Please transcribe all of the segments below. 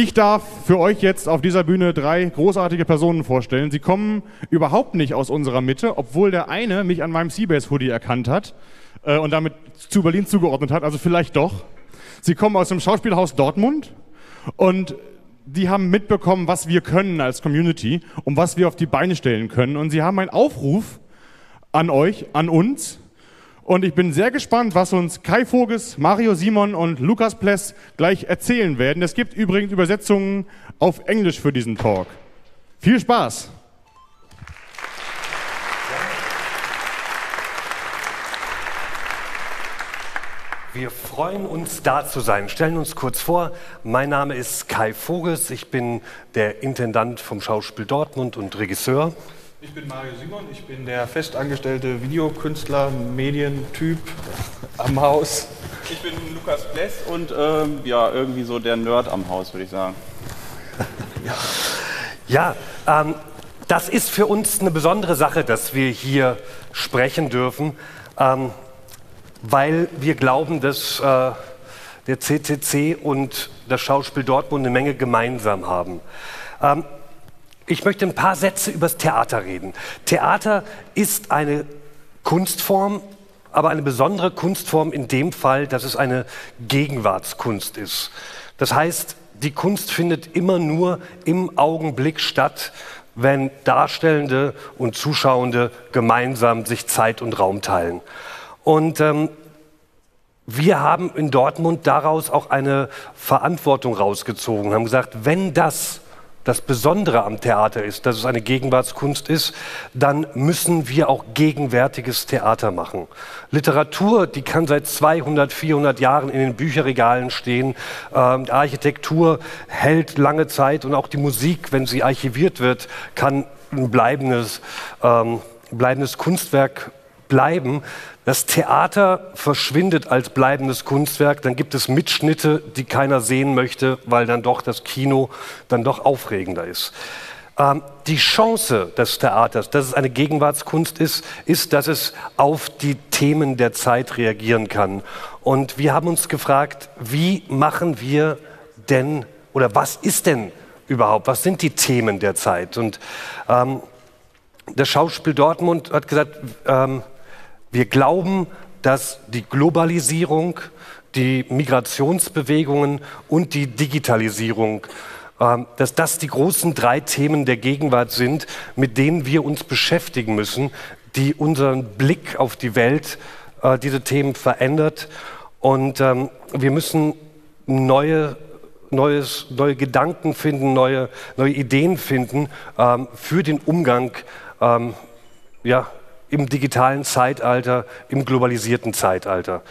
Ich darf für euch jetzt auf dieser Bühne drei großartige Personen vorstellen. Sie kommen überhaupt nicht aus unserer Mitte, obwohl der eine mich an meinem Seabase-Hoodie erkannt hat äh, und damit zu Berlin zugeordnet hat, also vielleicht doch. Sie kommen aus dem Schauspielhaus Dortmund und die haben mitbekommen, was wir können als Community und was wir auf die Beine stellen können. Und sie haben einen Aufruf an euch, an uns. Und ich bin sehr gespannt, was uns Kai Voges, Mario Simon und Lukas Pless gleich erzählen werden. Es gibt übrigens Übersetzungen auf Englisch für diesen Talk. Viel Spaß! Wir freuen uns, da zu sein. Stellen uns kurz vor. Mein Name ist Kai Voges. Ich bin der Intendant vom Schauspiel Dortmund und Regisseur. Ich bin Mario Simon. Ich bin der festangestellte Videokünstler, Medientyp am Haus. Ich bin Lukas Bless und ähm, ja, irgendwie so der Nerd am Haus, würde ich sagen. Ja, ähm, das ist für uns eine besondere Sache, dass wir hier sprechen dürfen. Ähm, weil wir glauben, dass äh, der CCC und das Schauspiel Dortmund eine Menge gemeinsam haben. Ich möchte ein paar Sätze über das Theater reden. Theater ist eine Kunstform, aber eine besondere Kunstform in dem Fall, dass es eine Gegenwartskunst ist. Das heißt, die Kunst findet immer nur im Augenblick statt, wenn Darstellende und Zuschauende gemeinsam sich Zeit und Raum teilen. Und ähm, wir haben in Dortmund daraus auch eine Verantwortung rausgezogen, haben gesagt, wenn das das Besondere am Theater ist, dass es eine Gegenwartskunst ist, dann müssen wir auch gegenwärtiges Theater machen. Literatur, die kann seit 200, 400 Jahren in den Bücherregalen stehen. Ähm, Architektur hält lange Zeit und auch die Musik, wenn sie archiviert wird, kann ein bleibendes, ähm, bleibendes Kunstwerk bleiben. Das Theater verschwindet als bleibendes Kunstwerk, dann gibt es Mitschnitte, die keiner sehen möchte, weil dann doch das Kino dann doch aufregender ist. Ähm, die Chance des Theaters, dass es eine Gegenwartskunst ist, ist, dass es auf die Themen der Zeit reagieren kann. Und wir haben uns gefragt, wie machen wir denn oder was ist denn überhaupt, was sind die Themen der Zeit? Und ähm, das Schauspiel Dortmund hat gesagt, ähm, wir glauben, dass die Globalisierung, die Migrationsbewegungen und die Digitalisierung, ähm, dass das die großen drei Themen der Gegenwart sind, mit denen wir uns beschäftigen müssen, die unseren Blick auf die Welt, äh, diese Themen verändert. Und ähm, wir müssen neue Neues, neue Gedanken finden, neue, neue Ideen finden ähm, für den Umgang ähm, ja, im digitalen Zeitalter, im globalisierten Zeitalter.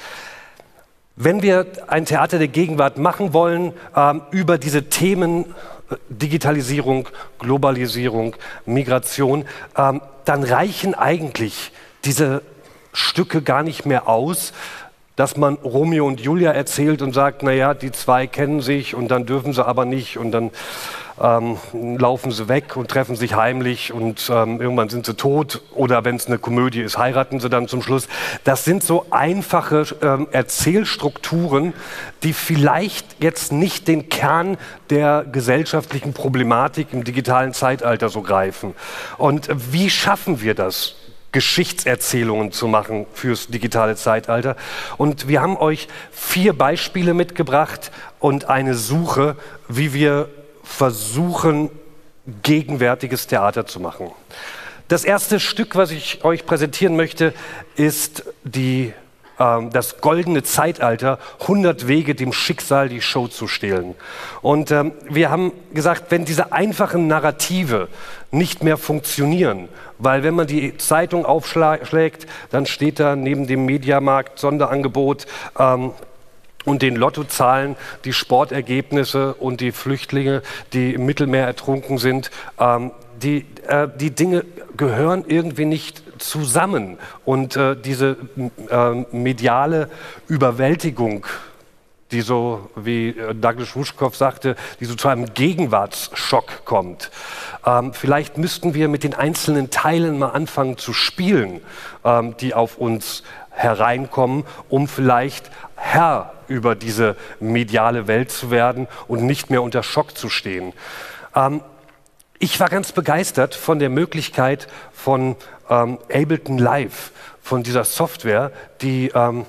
Wenn wir ein Theater der Gegenwart machen wollen ähm, über diese Themen äh, Digitalisierung, Globalisierung, Migration, ähm, dann reichen eigentlich diese Stücke gar nicht mehr aus, dass man Romeo und Julia erzählt und sagt, naja, die zwei kennen sich und dann dürfen sie aber nicht und dann ähm, laufen sie weg und treffen sich heimlich und ähm, irgendwann sind sie tot oder wenn es eine Komödie ist, heiraten sie dann zum Schluss. Das sind so einfache ähm, Erzählstrukturen, die vielleicht jetzt nicht den Kern der gesellschaftlichen Problematik im digitalen Zeitalter so greifen. Und wie schaffen wir das? Geschichtserzählungen zu machen fürs digitale Zeitalter. Und wir haben euch vier Beispiele mitgebracht und eine Suche, wie wir versuchen, gegenwärtiges Theater zu machen. Das erste Stück, was ich euch präsentieren möchte, ist die, äh, das goldene Zeitalter, 100 Wege, dem Schicksal die Show zu stehlen. Und ähm, wir haben gesagt, wenn diese einfachen Narrative nicht mehr funktionieren, weil wenn man die Zeitung aufschlägt, dann steht da neben dem Mediamarkt Sonderangebot ähm, und den Lottozahlen die Sportergebnisse und die Flüchtlinge, die im Mittelmeer ertrunken sind, ähm, die, äh, die Dinge gehören irgendwie nicht zusammen. Und äh, diese äh, mediale Überwältigung die so, wie äh, Douglas Rushkoff sagte, die so zu einem Gegenwartsschock kommt. Ähm, vielleicht müssten wir mit den einzelnen Teilen mal anfangen zu spielen, ähm, die auf uns hereinkommen, um vielleicht Herr über diese mediale Welt zu werden und nicht mehr unter Schock zu stehen. Ähm, ich war ganz begeistert von der Möglichkeit von ähm, Ableton Live, von dieser Software, die ähm,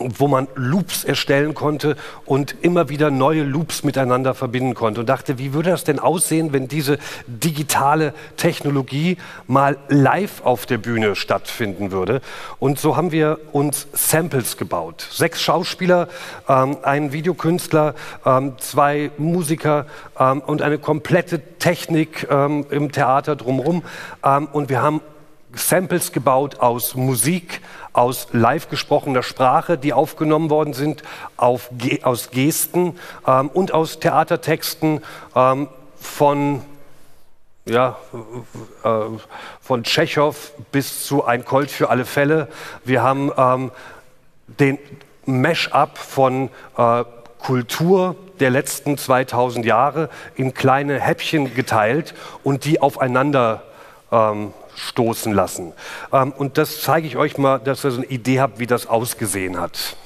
wo man Loops erstellen konnte und immer wieder neue Loops miteinander verbinden konnte und dachte, wie würde das denn aussehen, wenn diese digitale Technologie mal live auf der Bühne stattfinden würde. Und so haben wir uns Samples gebaut. Sechs Schauspieler, ähm, ein Videokünstler, ähm, zwei Musiker ähm, und eine komplette Technik ähm, im Theater drumherum. Ähm, und wir haben Samples gebaut aus Musik, aus live gesprochener Sprache, die aufgenommen worden sind, auf, aus Gesten ähm, und aus Theatertexten ähm, von, ja, äh, von Tschechow bis zu Ein Colt für alle Fälle. Wir haben ähm, den Mash-up von äh, Kultur der letzten 2000 Jahre in kleine Häppchen geteilt und die aufeinander ähm, stoßen lassen. Ähm, und das zeige ich euch mal, dass ihr so eine Idee habt, wie das ausgesehen hat.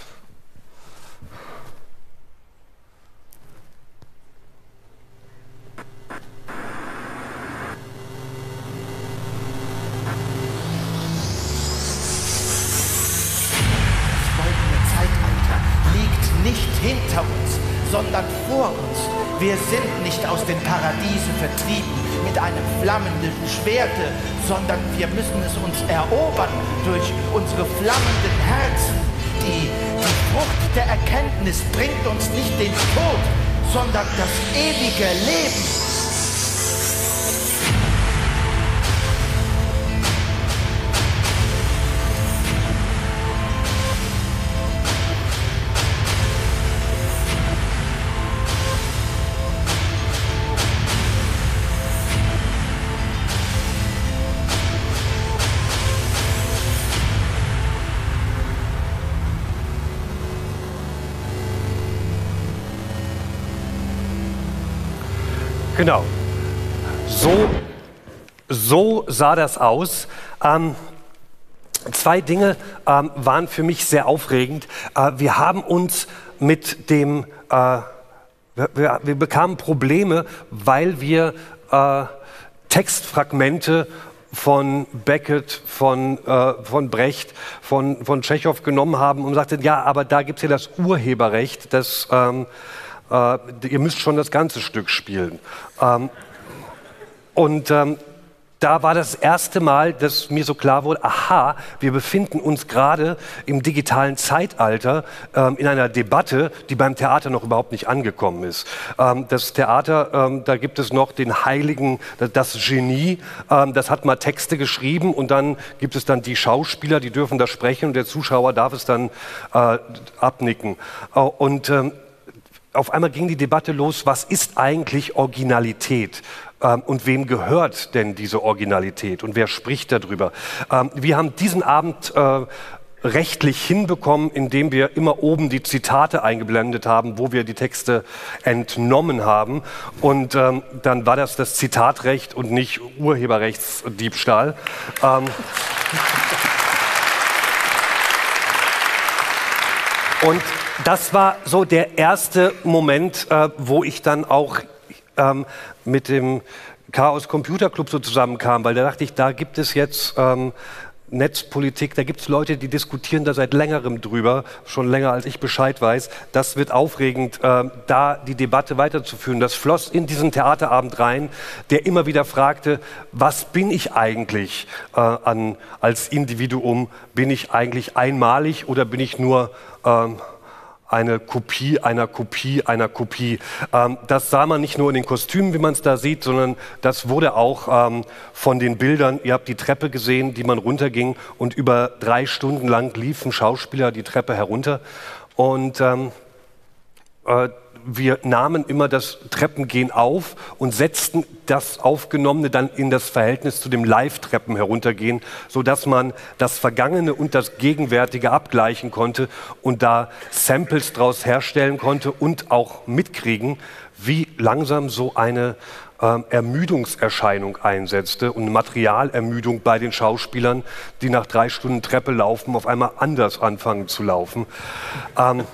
nicht hinter uns, sondern vor uns. Wir sind nicht aus dem Paradiese vertrieben, mit einem flammenden Schwerte, sondern wir müssen es uns erobern durch unsere flammenden Herzen. Die, die Frucht der Erkenntnis bringt uns nicht den Tod, sondern das ewige Leben. Genau. So, so sah das aus. Ähm, zwei Dinge ähm, waren für mich sehr aufregend. Äh, wir haben uns mit dem, äh, wir, wir, bekamen Probleme, weil wir äh, Textfragmente von Beckett, von, äh, von Brecht, von, von Tschechow genommen haben und sagten, ja, aber da gibt es ja das Urheberrecht, das ähm, äh, ihr müsst schon das ganze Stück spielen. Ähm, und ähm, da war das erste Mal, dass mir so klar wurde, aha, wir befinden uns gerade im digitalen Zeitalter ähm, in einer Debatte, die beim Theater noch überhaupt nicht angekommen ist. Ähm, das Theater, ähm, da gibt es noch den Heiligen, das Genie, ähm, das hat mal Texte geschrieben und dann gibt es dann die Schauspieler, die dürfen das sprechen und der Zuschauer darf es dann äh, abnicken. Äh, und ähm, auf einmal ging die Debatte los, was ist eigentlich Originalität? Ähm, und wem gehört denn diese Originalität? Und wer spricht darüber? Ähm, wir haben diesen Abend äh, rechtlich hinbekommen, indem wir immer oben die Zitate eingeblendet haben, wo wir die Texte entnommen haben. Und ähm, dann war das das Zitatrecht und nicht Urheberrechtsdiebstahl. Und das war so der erste Moment, äh, wo ich dann auch ähm, mit dem Chaos Computer Club so zusammenkam, weil da dachte ich, da gibt es jetzt ähm, Netzpolitik, da gibt es Leute, die diskutieren da seit längerem drüber, schon länger als ich Bescheid weiß. Das wird aufregend, äh, da die Debatte weiterzuführen. Das floss in diesen Theaterabend rein, der immer wieder fragte, was bin ich eigentlich äh, an, als Individuum? Bin ich eigentlich einmalig oder bin ich nur ähm, eine Kopie einer Kopie einer Kopie. Ähm, das sah man nicht nur in den Kostümen, wie man es da sieht, sondern das wurde auch ähm, von den Bildern. Ihr habt die Treppe gesehen, die man runterging und über drei Stunden lang liefen Schauspieler die Treppe herunter. Und ähm, äh, wir nahmen immer das Treppengehen auf und setzten das Aufgenommene dann in das Verhältnis zu dem Live-Treppen heruntergehen, sodass man das Vergangene und das Gegenwärtige abgleichen konnte und da Samples daraus herstellen konnte und auch mitkriegen, wie langsam so eine ähm, Ermüdungserscheinung einsetzte und Materialermüdung bei den Schauspielern, die nach drei Stunden Treppe laufen, auf einmal anders anfangen zu laufen. Ähm,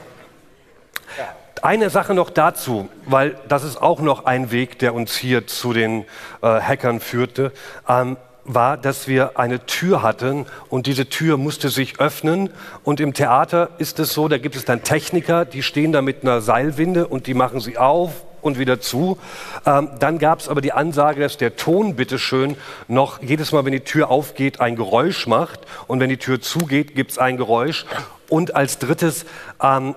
eine Sache noch dazu, weil das ist auch noch ein Weg, der uns hier zu den äh, Hackern führte, ähm, war, dass wir eine Tür hatten und diese Tür musste sich öffnen. Und im Theater ist es so, da gibt es dann Techniker, die stehen da mit einer Seilwinde und die machen sie auf und wieder zu. Ähm, dann gab es aber die Ansage, dass der Ton bitteschön noch jedes Mal, wenn die Tür aufgeht, ein Geräusch macht und wenn die Tür zugeht, gibt es ein Geräusch. Und als drittes ähm,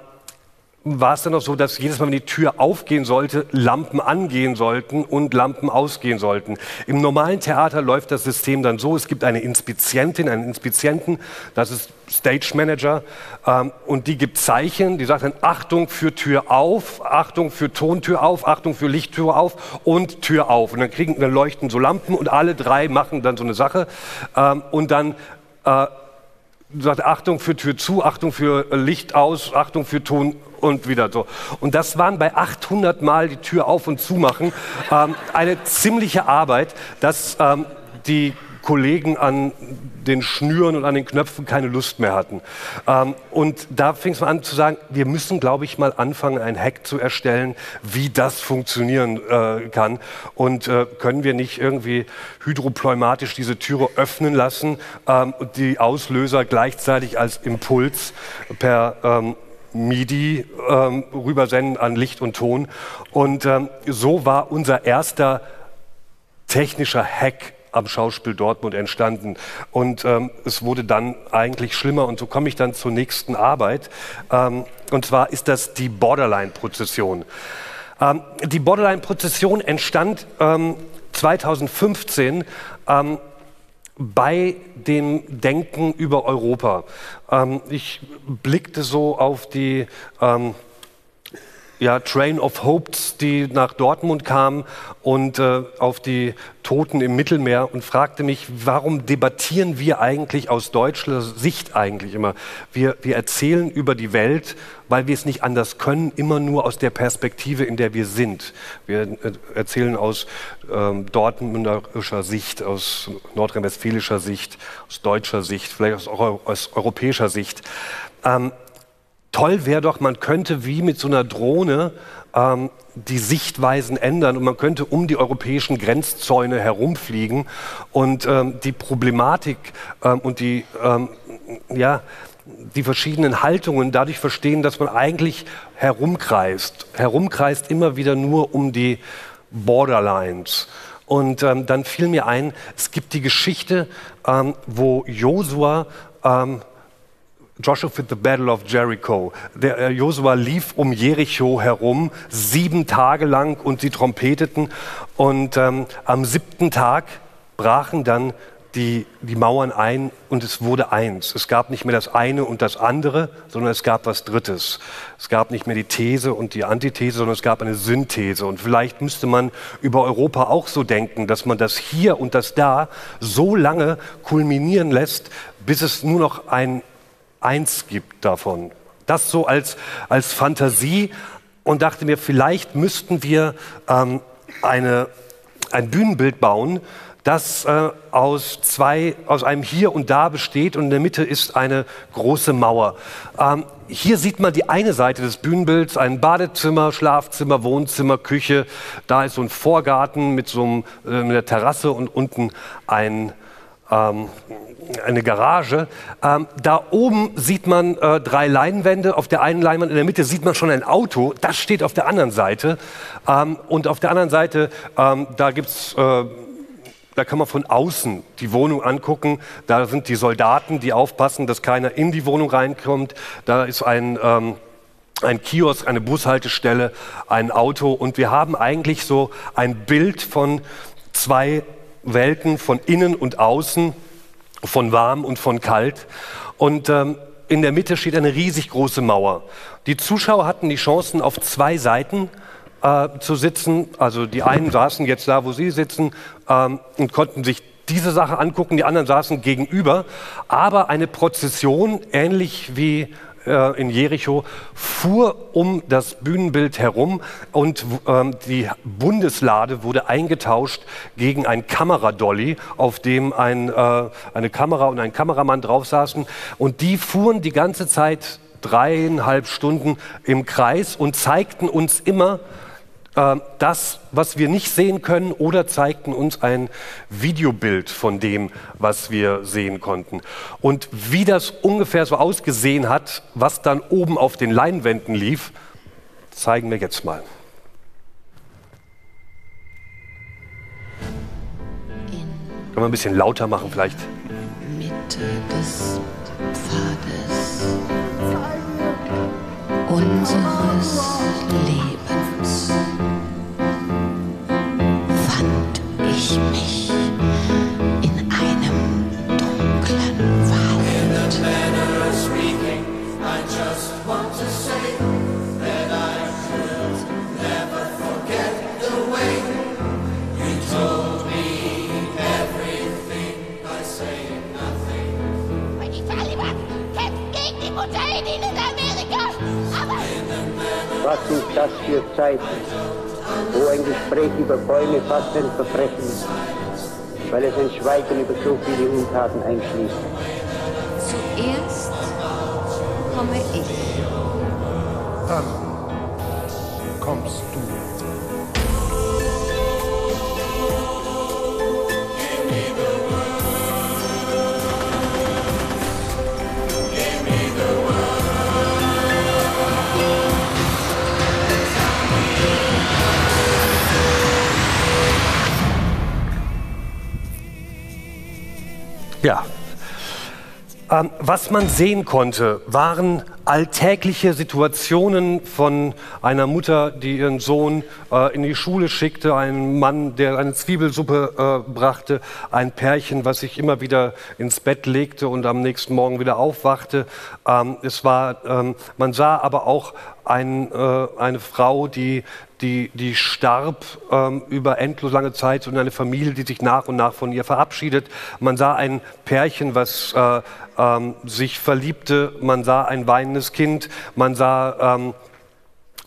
war es dann noch so, dass jedes Mal, wenn die Tür aufgehen sollte, Lampen angehen sollten und Lampen ausgehen sollten. Im normalen Theater läuft das System dann so, es gibt eine Inspizientin, einen Inspizienten, das ist Stage Manager, ähm, und die gibt Zeichen, die sagt dann Achtung für Tür auf, Achtung für Tontür auf, Achtung für Lichttür auf und Tür auf. Und dann kriegen, dann leuchten so Lampen und alle drei machen dann so eine Sache ähm, und dann äh, sagt Achtung für Tür zu, Achtung für Licht aus, Achtung für Ton und wieder so. Und das waren bei 800 Mal die Tür auf und zu machen ähm, eine ziemliche Arbeit, dass ähm, die Kollegen an den Schnüren und an den Knöpfen keine Lust mehr hatten. Ähm, und da fing es mal an zu sagen, wir müssen, glaube ich, mal anfangen, ein Hack zu erstellen, wie das funktionieren äh, kann. Und äh, können wir nicht irgendwie hydropneumatisch diese Türe öffnen lassen ähm, und die Auslöser gleichzeitig als Impuls per ähm, MIDI ähm, rübersenden an Licht und Ton. Und ähm, so war unser erster technischer Hack am Schauspiel Dortmund entstanden. Und ähm, es wurde dann eigentlich schlimmer. Und so komme ich dann zur nächsten Arbeit. Ähm, und zwar ist das die Borderline-Prozession. Ähm, die Borderline-Prozession entstand 2015 ähm, bei dem Denken über Europa. Ähm, ich blickte so auf die ähm, ja, Train of Hopes, die nach Dortmund kam und äh, auf die Toten im Mittelmeer und fragte mich, warum debattieren wir eigentlich aus deutscher Sicht eigentlich immer? Wir, wir erzählen über die Welt, weil wir es nicht anders können, immer nur aus der Perspektive, in der wir sind. Wir äh, erzählen aus ähm, dortmunderischer Sicht, aus nordrhein-westfälischer Sicht, aus deutscher Sicht, vielleicht aus, aus europäischer Sicht. Ähm, toll wäre doch, man könnte wie mit so einer Drohne ähm, die Sichtweisen ändern und man könnte um die europäischen Grenzzäune herumfliegen und ähm, die Problematik ähm, und die, ähm, ja, die verschiedenen Haltungen dadurch verstehen, dass man eigentlich herumkreist. Herumkreist immer wieder nur um die Borderlines. Und ähm, dann fiel mir ein, es gibt die Geschichte, ähm, wo Josua ähm, Joshua at the Battle of Jericho. Der äh, Josua lief um Jericho herum sieben Tage lang und sie trompeteten. Und ähm, am siebten Tag brachen dann die, die Mauern ein und es wurde eins. Es gab nicht mehr das eine und das andere, sondern es gab was Drittes. Es gab nicht mehr die These und die Antithese, sondern es gab eine Synthese. Und vielleicht müsste man über Europa auch so denken, dass man das hier und das da so lange kulminieren lässt, bis es nur noch ein eins gibt davon. Das so als, als Fantasie und dachte mir, vielleicht müssten wir ähm, eine, ein Bühnenbild bauen, das äh, aus, zwei, aus einem Hier und Da besteht und in der Mitte ist eine große Mauer. Ähm, hier sieht man die eine Seite des Bühnenbilds, ein Badezimmer, Schlafzimmer, Wohnzimmer, Küche. Da ist so ein Vorgarten mit so einem, äh, einer Terrasse und unten ein, ähm, eine Garage. Ähm, da oben sieht man äh, drei Leinwände. Auf der einen Leinwand in der Mitte sieht man schon ein Auto. Das steht auf der anderen Seite. Ähm, und auf der anderen Seite, ähm, da gibt's äh, da kann man von außen die Wohnung angucken. Da sind die Soldaten, die aufpassen, dass keiner in die Wohnung reinkommt. Da ist ein, ähm, ein Kiosk, eine Bushaltestelle, ein Auto. Und wir haben eigentlich so ein Bild von zwei Welten, von innen und außen von warm und von kalt. Und ähm, in der Mitte steht eine riesig große Mauer. Die Zuschauer hatten die Chancen, auf zwei Seiten äh, zu sitzen. Also die einen saßen jetzt da, wo sie sitzen ähm, und konnten sich diese Sache angucken, die anderen saßen gegenüber. Aber eine Prozession, ähnlich wie äh, in Jericho, fuhr um das Bühnenbild herum und ähm, die Bundeslade wurde eingetauscht gegen ein Kameradolly, auf dem ein, äh, eine Kamera und ein Kameramann drauf saßen. Und die fuhren die ganze Zeit dreieinhalb Stunden im Kreis und zeigten uns immer, das, was wir nicht sehen können, oder zeigten uns ein Videobild von dem, was wir sehen konnten. Und wie das ungefähr so ausgesehen hat, was dann oben auf den Leinwänden lief, zeigen wir jetzt mal. Können wir ein bisschen lauter machen vielleicht? Mitte des Pfades unseres Lebens Was sind das für Zeiten, wo ein Gespräch über Bäume fast ein Verbrechen ist, weil es ein Schweigen über so viele Untaten einschließt. Zuerst komme ich. Dann kommst Ähm, was man sehen konnte, waren alltägliche Situationen von einer Mutter, die ihren Sohn äh, in die Schule schickte, ein Mann, der eine Zwiebelsuppe äh, brachte, ein Pärchen, was sich immer wieder ins Bett legte und am nächsten Morgen wieder aufwachte. Ähm, es war, ähm, man sah aber auch ein, äh, eine Frau, die, die, die starb ähm, über endlos lange Zeit und eine Familie, die sich nach und nach von ihr verabschiedet. Man sah ein Pärchen, was äh, ähm, sich verliebte. Man sah ein weinendes Kind. Man sah ähm,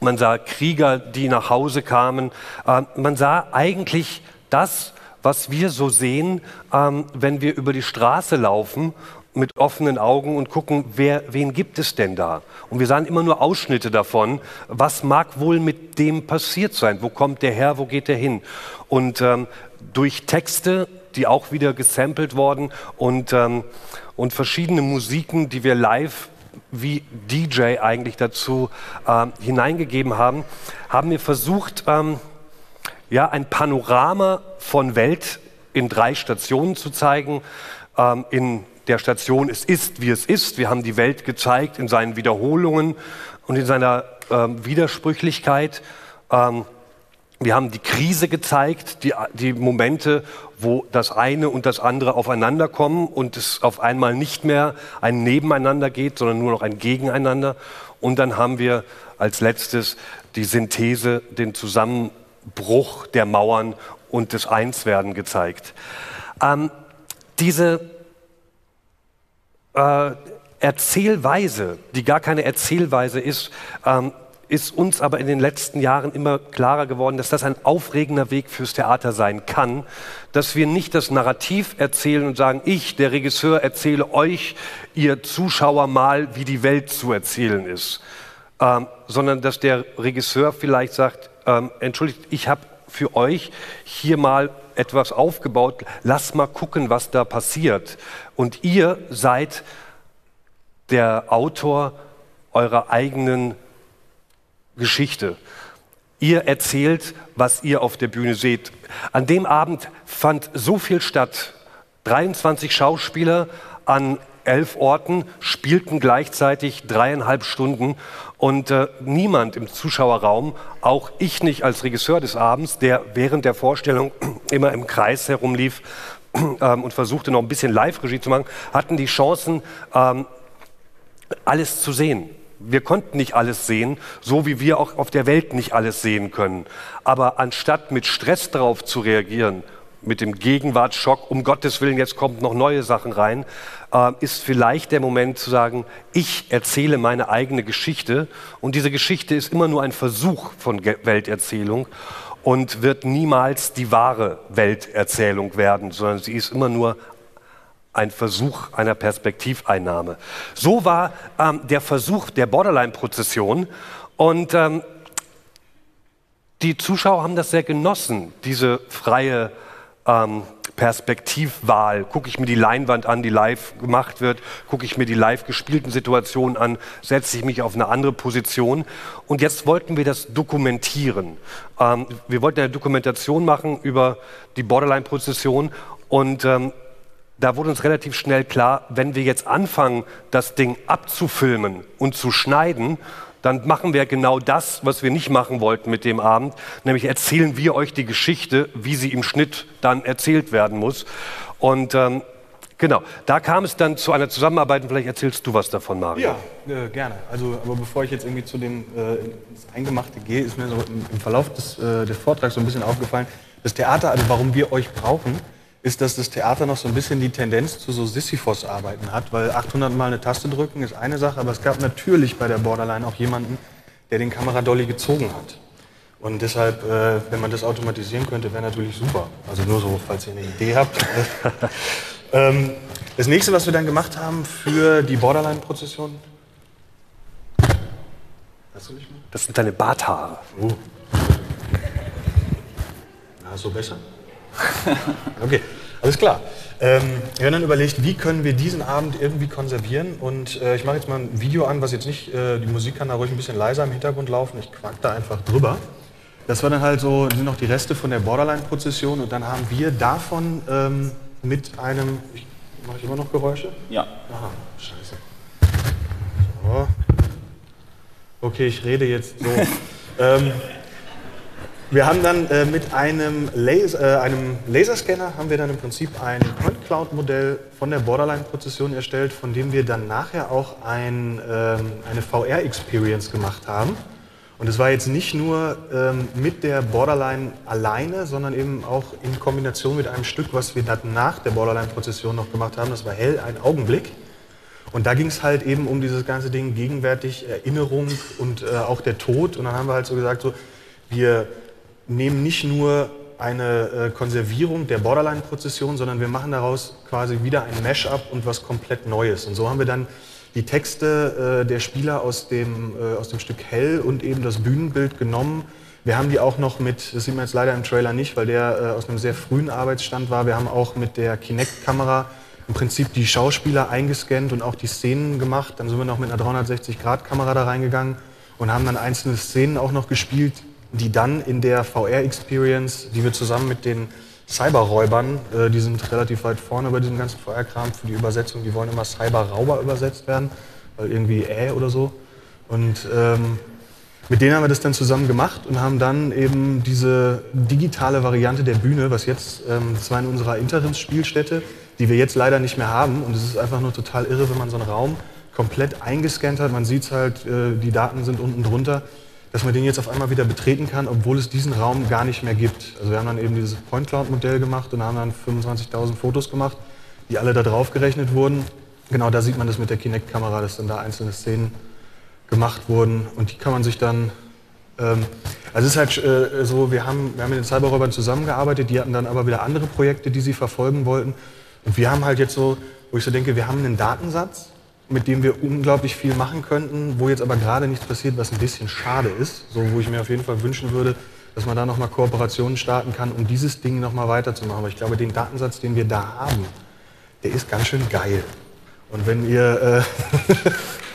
man sah Krieger, die nach Hause kamen. Ähm, man sah eigentlich das, was wir so sehen, ähm, wenn wir über die Straße laufen mit offenen Augen und gucken, wer, wen gibt es denn da? Und wir sahen immer nur Ausschnitte davon. Was mag wohl mit dem passiert sein? Wo kommt der her? Wo geht der hin? Und ähm, durch Texte, die auch wieder gesampelt worden und, ähm, und verschiedene Musiken, die wir live wie DJ eigentlich dazu ähm, hineingegeben haben, haben wir versucht, ähm, ja, ein Panorama von Welt in drei Stationen zu zeigen. Ähm, in der Station Es ist, wie es ist. Wir haben die Welt gezeigt in seinen Wiederholungen und in seiner ähm, Widersprüchlichkeit. Ähm, wir haben die Krise gezeigt, die, die Momente, wo das eine und das andere aufeinander kommen und es auf einmal nicht mehr ein Nebeneinander geht, sondern nur noch ein Gegeneinander. Und dann haben wir als letztes die Synthese, den Zusammenbruch der Mauern und des Einswerden gezeigt. Ähm, diese äh, Erzählweise, die gar keine Erzählweise ist, ähm, ist uns aber in den letzten Jahren immer klarer geworden, dass das ein aufregender Weg fürs Theater sein kann, dass wir nicht das Narrativ erzählen und sagen, ich, der Regisseur, erzähle euch, ihr Zuschauer mal, wie die Welt zu erzählen ist, ähm, sondern dass der Regisseur vielleicht sagt, ähm, entschuldigt, ich habe für euch hier mal etwas aufgebaut, lasst mal gucken, was da passiert. Und ihr seid der Autor eurer eigenen Geschichte. Ihr erzählt, was ihr auf der Bühne seht. An dem Abend fand so viel statt. 23 Schauspieler an elf Orten spielten gleichzeitig dreieinhalb Stunden und äh, niemand im Zuschauerraum, auch ich nicht als Regisseur des Abends, der während der Vorstellung immer im Kreis herumlief ähm, und versuchte noch ein bisschen Live-Regie zu machen, hatten die Chancen, ähm, alles zu sehen. Wir konnten nicht alles sehen, so wie wir auch auf der Welt nicht alles sehen können. Aber anstatt mit Stress darauf zu reagieren, mit dem Gegenwartsschock, um Gottes Willen, jetzt kommen noch neue Sachen rein, äh, ist vielleicht der Moment zu sagen, ich erzähle meine eigene Geschichte und diese Geschichte ist immer nur ein Versuch von Ge Welterzählung und wird niemals die wahre Welterzählung werden, sondern sie ist immer nur ein Versuch einer Perspektiveinnahme. So war ähm, der Versuch der Borderline-Prozession und ähm, die Zuschauer haben das sehr genossen, diese freie ähm, Perspektivwahl. Gucke ich mir die Leinwand an, die live gemacht wird, gucke ich mir die live gespielten Situationen an, setze ich mich auf eine andere Position. Und jetzt wollten wir das dokumentieren. Ähm, wir wollten eine Dokumentation machen über die Borderline-Prozession und ähm, da wurde uns relativ schnell klar, wenn wir jetzt anfangen, das Ding abzufilmen und zu schneiden, dann machen wir genau das, was wir nicht machen wollten mit dem Abend, nämlich erzählen wir euch die Geschichte, wie sie im Schnitt dann erzählt werden muss. Und ähm, genau, da kam es dann zu einer Zusammenarbeit und vielleicht erzählst du was davon, Mario. Ja, äh, gerne. Also, aber bevor ich jetzt irgendwie zu dem äh, Eingemachte gehe, ist mir so im, im Verlauf des, äh, des Vortrags so ein bisschen aufgefallen, das Theater, also warum wir euch brauchen, ist, dass das Theater noch so ein bisschen die Tendenz zu so Sisyphos-Arbeiten hat, weil 800 Mal eine Taste drücken ist eine Sache, aber es gab natürlich bei der Borderline auch jemanden, der den Kameradolly gezogen hat. Und deshalb, äh, wenn man das automatisieren könnte, wäre natürlich super. Also nur so, falls ihr eine Idee habt. ähm, das nächste, was wir dann gemacht haben für die Borderline-Prozession. Hast du nicht mehr? Das sind deine Barthaare. Oh. Na, so besser? Okay, alles klar. Ähm, wir haben dann überlegt, wie können wir diesen Abend irgendwie konservieren. Und äh, ich mache jetzt mal ein Video an, was jetzt nicht, äh, die Musik kann da ruhig ein bisschen leiser im Hintergrund laufen. Ich quack da einfach drüber. Das war dann halt so, sind noch die Reste von der Borderline-Prozession. Und dann haben wir davon ähm, mit einem. Ich, mache ich immer noch Geräusche? Ja. Aha, scheiße. So. Okay, ich rede jetzt so. ähm, wir haben dann äh, mit einem, Laser, äh, einem Laserscanner haben wir dann im Prinzip ein Point Cloud Modell von der Borderline-Prozession erstellt, von dem wir dann nachher auch ein, ähm, eine VR-Experience gemacht haben. Und es war jetzt nicht nur ähm, mit der Borderline alleine, sondern eben auch in Kombination mit einem Stück, was wir dann nach der Borderline-Prozession noch gemacht haben. Das war Hell, ein Augenblick. Und da ging es halt eben um dieses ganze Ding gegenwärtig, Erinnerung und äh, auch der Tod. Und dann haben wir halt so gesagt, so, wir nehmen nicht nur eine äh, Konservierung der Borderline-Prozession, sondern wir machen daraus quasi wieder ein Mash-up und was komplett Neues. Und so haben wir dann die Texte äh, der Spieler aus dem, äh, aus dem Stück Hell und eben das Bühnenbild genommen. Wir haben die auch noch mit, das sieht man jetzt leider im Trailer nicht, weil der äh, aus einem sehr frühen Arbeitsstand war. Wir haben auch mit der Kinect-Kamera im Prinzip die Schauspieler eingescannt und auch die Szenen gemacht. Dann sind wir noch mit einer 360-Grad-Kamera da reingegangen und haben dann einzelne Szenen auch noch gespielt, die dann in der VR-Experience, die wir zusammen mit den Cyberräubern, äh, die sind relativ weit vorne bei diesem ganzen VR-Kram für die Übersetzung, die wollen immer Cyberrauber übersetzt werden, weil irgendwie äh oder so. Und ähm, mit denen haben wir das dann zusammen gemacht und haben dann eben diese digitale Variante der Bühne, was jetzt, ähm, das war in unserer Interimsspielstätte, die wir jetzt leider nicht mehr haben. Und es ist einfach nur total irre, wenn man so einen Raum komplett eingescannt hat. Man sieht es halt, äh, die Daten sind unten drunter dass man den jetzt auf einmal wieder betreten kann, obwohl es diesen Raum gar nicht mehr gibt. Also wir haben dann eben dieses Point Cloud Modell gemacht und haben dann 25.000 Fotos gemacht, die alle da drauf gerechnet wurden. Genau da sieht man das mit der Kinect-Kamera, dass dann da einzelne Szenen gemacht wurden und die kann man sich dann ähm, also es ist halt äh, so, wir haben, wir haben mit den Cyberräubern zusammengearbeitet, die hatten dann aber wieder andere Projekte, die sie verfolgen wollten. Und wir haben halt jetzt so, wo ich so denke, wir haben einen Datensatz, mit dem wir unglaublich viel machen könnten, wo jetzt aber gerade nichts passiert, was ein bisschen schade ist. So, wo ich mir auf jeden Fall wünschen würde, dass man da nochmal Kooperationen starten kann, um dieses Ding nochmal weiterzumachen. Aber ich glaube, den Datensatz, den wir da haben, der ist ganz schön geil. Und wenn ihr... Äh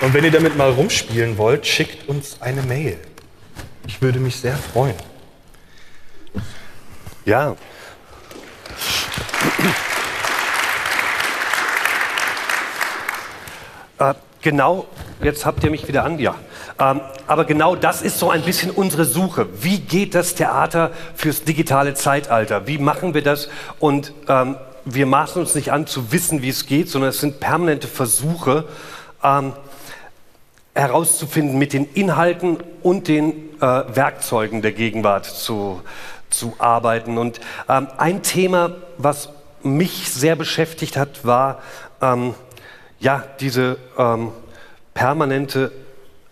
Und wenn ihr damit mal rumspielen wollt, schickt uns eine Mail. Ich würde mich sehr freuen. Ja, Äh, genau, jetzt habt ihr mich wieder an, ja. Ähm, aber genau das ist so ein bisschen unsere Suche. Wie geht das Theater fürs digitale Zeitalter? Wie machen wir das? Und ähm, wir maßen uns nicht an zu wissen, wie es geht, sondern es sind permanente Versuche ähm, herauszufinden, mit den Inhalten und den äh, Werkzeugen der Gegenwart zu, zu arbeiten. Und ähm, ein Thema, was mich sehr beschäftigt hat, war ähm, ja diese ähm, permanente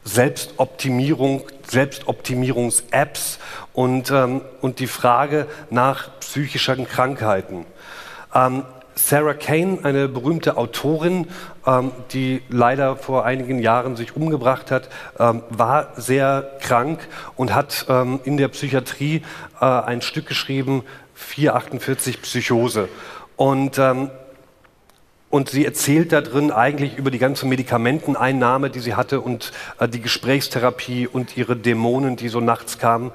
Selbstoptimierung, Selbstoptimierungs-Apps und, ähm, und die Frage nach psychischen Krankheiten. Sarah Kane, eine berühmte Autorin, ähm, die leider vor einigen Jahren sich umgebracht hat, ähm, war sehr krank und hat ähm, in der Psychiatrie äh, ein Stück geschrieben, 448 Psychose. Und ähm, und sie erzählt da drin eigentlich über die ganze Medikamenteneinnahme, die sie hatte und äh, die Gesprächstherapie und ihre Dämonen, die so nachts kamen.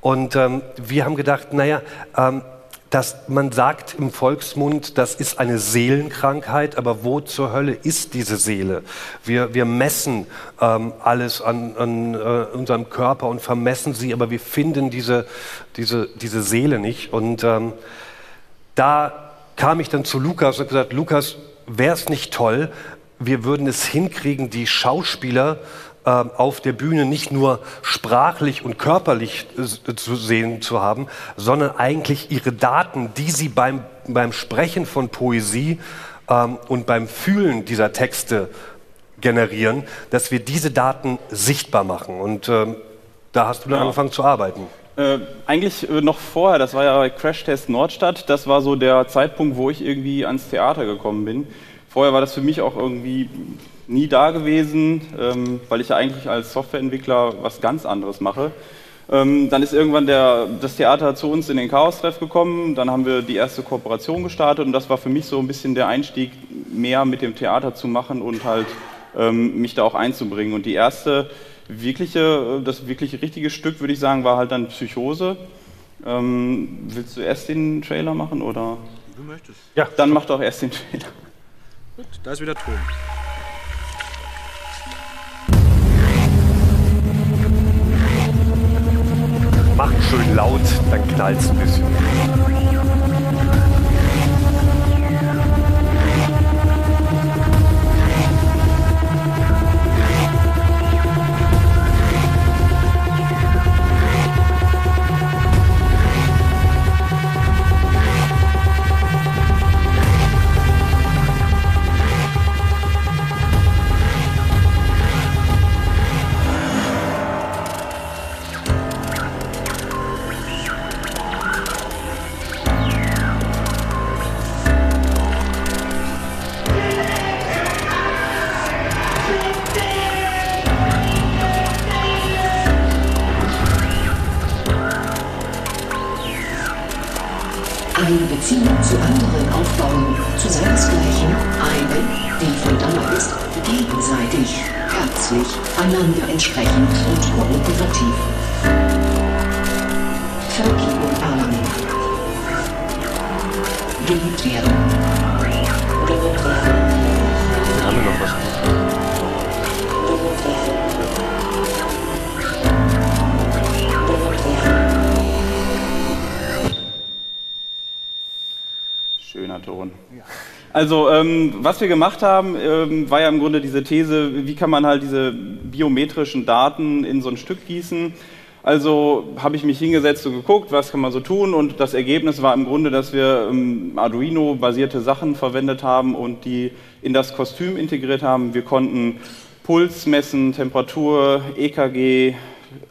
Und ähm, wir haben gedacht, naja, ähm, dass man sagt im Volksmund, das ist eine Seelenkrankheit, aber wo zur Hölle ist diese Seele? Wir, wir messen ähm, alles an, an äh, unserem Körper und vermessen sie, aber wir finden diese, diese, diese Seele nicht. Und ähm, da kam ich dann zu Lukas und gesagt, Lukas, wäre es nicht toll, wir würden es hinkriegen, die Schauspieler äh, auf der Bühne nicht nur sprachlich und körperlich äh, zu sehen zu haben, sondern eigentlich ihre Daten, die sie beim, beim Sprechen von Poesie ähm, und beim Fühlen dieser Texte generieren, dass wir diese Daten sichtbar machen. Und ähm, da hast du dann ja. angefangen zu arbeiten. Äh, eigentlich äh, noch vorher, das war ja bei Crash Test Nordstadt, das war so der Zeitpunkt, wo ich irgendwie ans Theater gekommen bin. Vorher war das für mich auch irgendwie nie da gewesen, ähm, weil ich ja eigentlich als Softwareentwickler was ganz anderes mache. Ähm, dann ist irgendwann der, das Theater zu uns in den Chaos-Treff gekommen, dann haben wir die erste Kooperation gestartet und das war für mich so ein bisschen der Einstieg, mehr mit dem Theater zu machen und halt ähm, mich da auch einzubringen. Und die erste wirkliche, das wirklich richtige Stück, würde ich sagen, war halt dann Psychose. Ähm, willst du erst den Trailer machen oder? Du möchtest. Ja. Dann mach doch erst den Trailer. Gut, da ist wieder Ton. Dann knallt's ein bisschen. Also ähm, was wir gemacht haben, ähm, war ja im Grunde diese These, wie kann man halt diese biometrischen Daten in so ein Stück gießen. Also habe ich mich hingesetzt und geguckt, was kann man so tun und das Ergebnis war im Grunde, dass wir ähm, Arduino-basierte Sachen verwendet haben und die in das Kostüm integriert haben. Wir konnten Puls messen, Temperatur, EKG,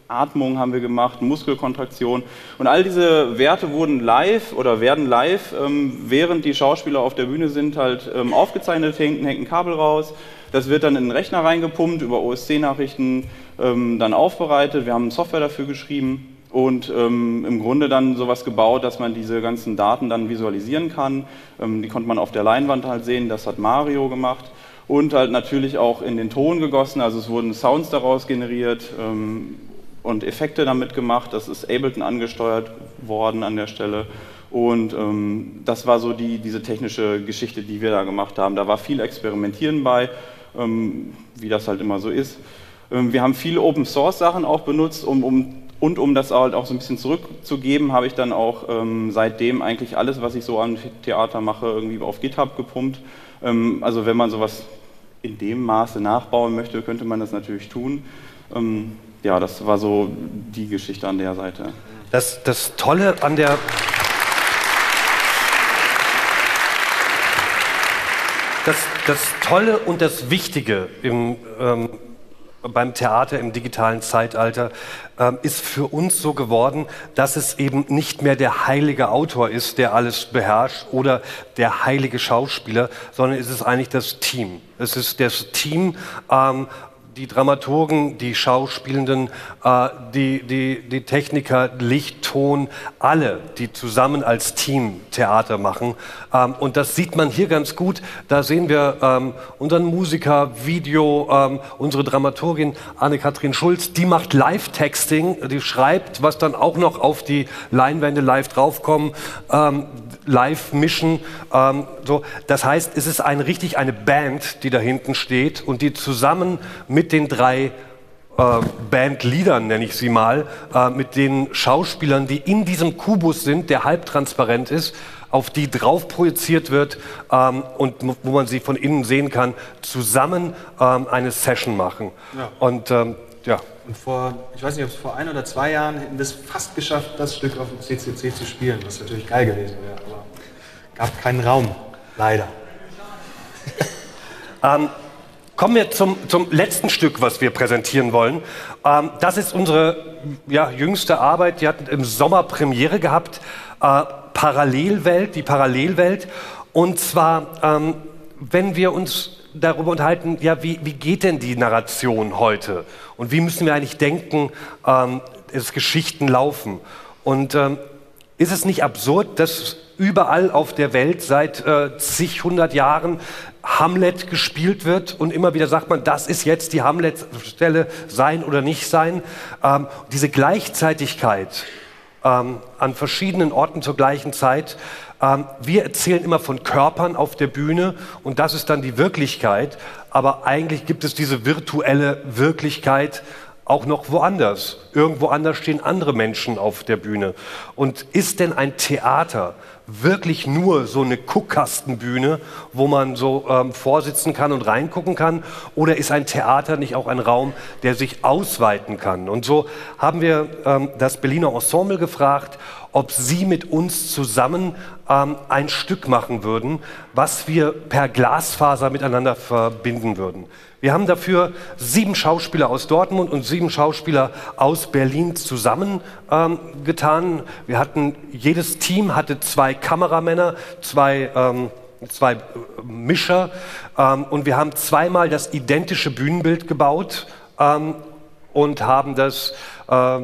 Atmung haben wir gemacht, Muskelkontraktion. Und all diese Werte wurden live oder werden live, ähm, während die Schauspieler auf der Bühne sind, halt ähm, aufgezeichnet, hängt, hängt ein Kabel raus. Das wird dann in den Rechner reingepumpt, über OSC-Nachrichten ähm, dann aufbereitet. Wir haben Software dafür geschrieben und ähm, im Grunde dann sowas gebaut, dass man diese ganzen Daten dann visualisieren kann. Ähm, die konnte man auf der Leinwand halt sehen, das hat Mario gemacht. Und halt natürlich auch in den Ton gegossen, also es wurden Sounds daraus generiert, ähm, und Effekte damit gemacht. Das ist Ableton angesteuert worden an der Stelle. Und ähm, das war so die, diese technische Geschichte, die wir da gemacht haben. Da war viel Experimentieren bei, ähm, wie das halt immer so ist. Ähm, wir haben viele Open Source Sachen auch benutzt, um, um Und um das halt auch so ein bisschen zurückzugeben, habe ich dann auch ähm, seitdem eigentlich alles, was ich so am Theater mache, irgendwie auf GitHub gepumpt. Ähm, also wenn man sowas in dem Maße nachbauen möchte, könnte man das natürlich tun. Ähm, ja, das war so die Geschichte an der Seite. Das, das Tolle an der Das, das Tolle und das Wichtige im, ähm, beim Theater im digitalen Zeitalter ähm, ist für uns so geworden, dass es eben nicht mehr der heilige Autor ist, der alles beherrscht oder der heilige Schauspieler, sondern es ist eigentlich das Team. Es ist das Team, ähm, die Dramaturgen, die Schauspielenden, äh, die, die, die Techniker, Licht, Ton, alle, die zusammen als Team Theater machen. Ähm, und das sieht man hier ganz gut. Da sehen wir ähm, unseren Musiker, Video, ähm, unsere Dramaturgin Anne-Kathrin Schulz, die macht Live-Texting, die schreibt, was dann auch noch auf die Leinwände live draufkommen, ähm, live mischen. Ähm, so. Das heißt, es ist ein, richtig eine Band, die da hinten steht und die zusammen mit den drei äh, Bandleadern, nenne ich sie mal, äh, mit den Schauspielern, die in diesem Kubus sind, der halbtransparent ist, auf die drauf projiziert wird ähm, und wo man sie von innen sehen kann, zusammen ähm, eine Session machen. Ja. Und ähm, ja. Und vor, ich weiß nicht, ob es vor ein oder zwei Jahren hätten wir es fast geschafft, das Stück auf dem CCC zu spielen, was natürlich geil gewesen wäre, aber gab keinen Raum, leider. Ähm, kommen wir zum, zum letzten Stück, was wir präsentieren wollen. Ähm, das ist unsere ja, jüngste Arbeit. Die hat im Sommer Premiere gehabt. Äh, Parallelwelt, die Parallelwelt. Und zwar, ähm, wenn wir uns darüber unterhalten, ja, wie, wie geht denn die Narration heute? Und wie müssen wir eigentlich denken, ähm, dass Geschichten laufen? Und ähm, ist es nicht absurd, dass überall auf der Welt seit äh, zig, hundert Jahren Hamlet gespielt wird und immer wieder sagt man, das ist jetzt die Hamlet-Stelle, sein oder nicht sein. Ähm, diese Gleichzeitigkeit ähm, an verschiedenen Orten zur gleichen Zeit. Ähm, wir erzählen immer von Körpern auf der Bühne und das ist dann die Wirklichkeit. Aber eigentlich gibt es diese virtuelle Wirklichkeit auch noch woanders. Irgendwo anders stehen andere Menschen auf der Bühne. Und ist denn ein Theater wirklich nur so eine Guckkastenbühne, wo man so ähm, vorsitzen kann und reingucken kann? Oder ist ein Theater nicht auch ein Raum, der sich ausweiten kann? Und so haben wir ähm, das Berliner Ensemble gefragt, ob sie mit uns zusammen ähm, ein Stück machen würden, was wir per Glasfaser miteinander verbinden würden. Wir haben dafür sieben Schauspieler aus Dortmund und sieben Schauspieler aus Berlin zusammengetan. Ähm, wir hatten, jedes Team hatte zwei Kameramänner, zwei, ähm, zwei äh, Mischer ähm, und wir haben zweimal das identische Bühnenbild gebaut ähm, und haben das äh,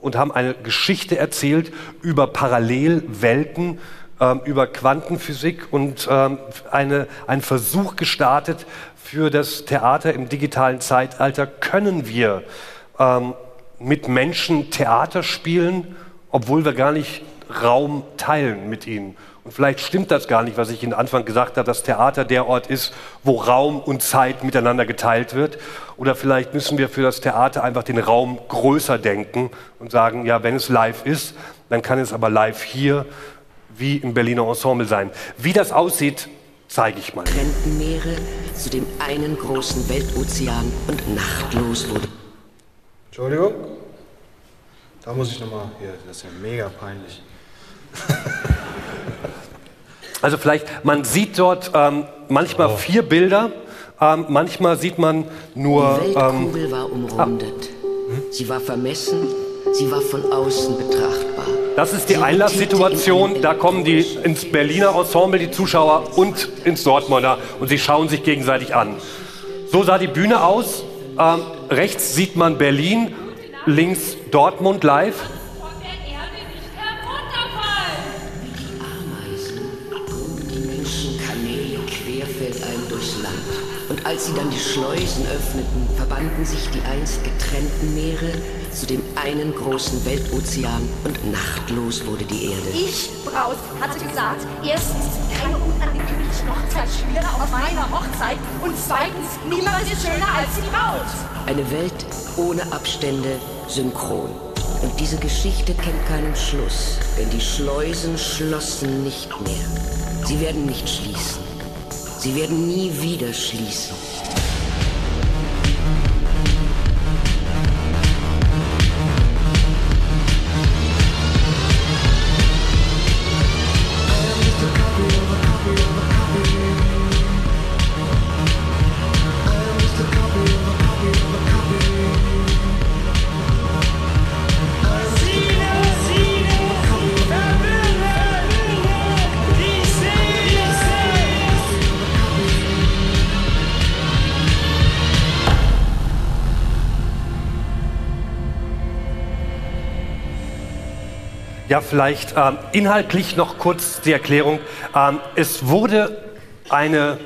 und haben eine Geschichte erzählt über Parallelwelten, ähm, über Quantenphysik und ähm, eine, einen Versuch gestartet, für das Theater im digitalen Zeitalter können wir ähm, mit Menschen Theater spielen, obwohl wir gar nicht Raum teilen mit ihnen. Und vielleicht stimmt das gar nicht, was ich Ihnen Anfang gesagt habe, dass Theater der Ort ist, wo Raum und Zeit miteinander geteilt wird. Oder vielleicht müssen wir für das Theater einfach den Raum größer denken und sagen, ja, wenn es live ist, dann kann es aber live hier wie im Berliner Ensemble sein. Wie das aussieht, zeige ich mal. Trennten Meere zu dem einen großen Weltozean und nachtlos wurde. Entschuldigung. Da muss ich nochmal. Hier, das ist ja mega peinlich. Also vielleicht, man sieht dort ähm, manchmal oh. vier Bilder, ähm, manchmal sieht man nur. Die Weltkugel ähm, war umrundet. Ah. Sie war vermessen, sie war von außen betrachtbar. Das ist die Einlasssituation. Da kommen die ins Berliner Ensemble, die Zuschauer, und ins Dortmunder. Und sie schauen sich gegenseitig an. So sah die Bühne aus. Ähm, rechts sieht man Berlin, links Dortmund live. Als sie dann die Schleusen öffneten, verbanden sich die einst getrennten Meere zu dem einen großen Weltozean und nachtlos wurde die Erde. Ich, Braut, hatte gesagt, erstens keine unangekündigten Hochzeitsspiele auf meiner Hochzeit und zweitens, niemand ist schöner als die Braut. Eine Welt ohne Abstände, synchron. Und diese Geschichte kennt keinen Schluss, denn die Schleusen schlossen nicht mehr. Sie werden nicht schließen. Sie werden nie wieder schließen. Vielleicht ähm, inhaltlich noch kurz die Erklärung. Ähm, es wurde eine,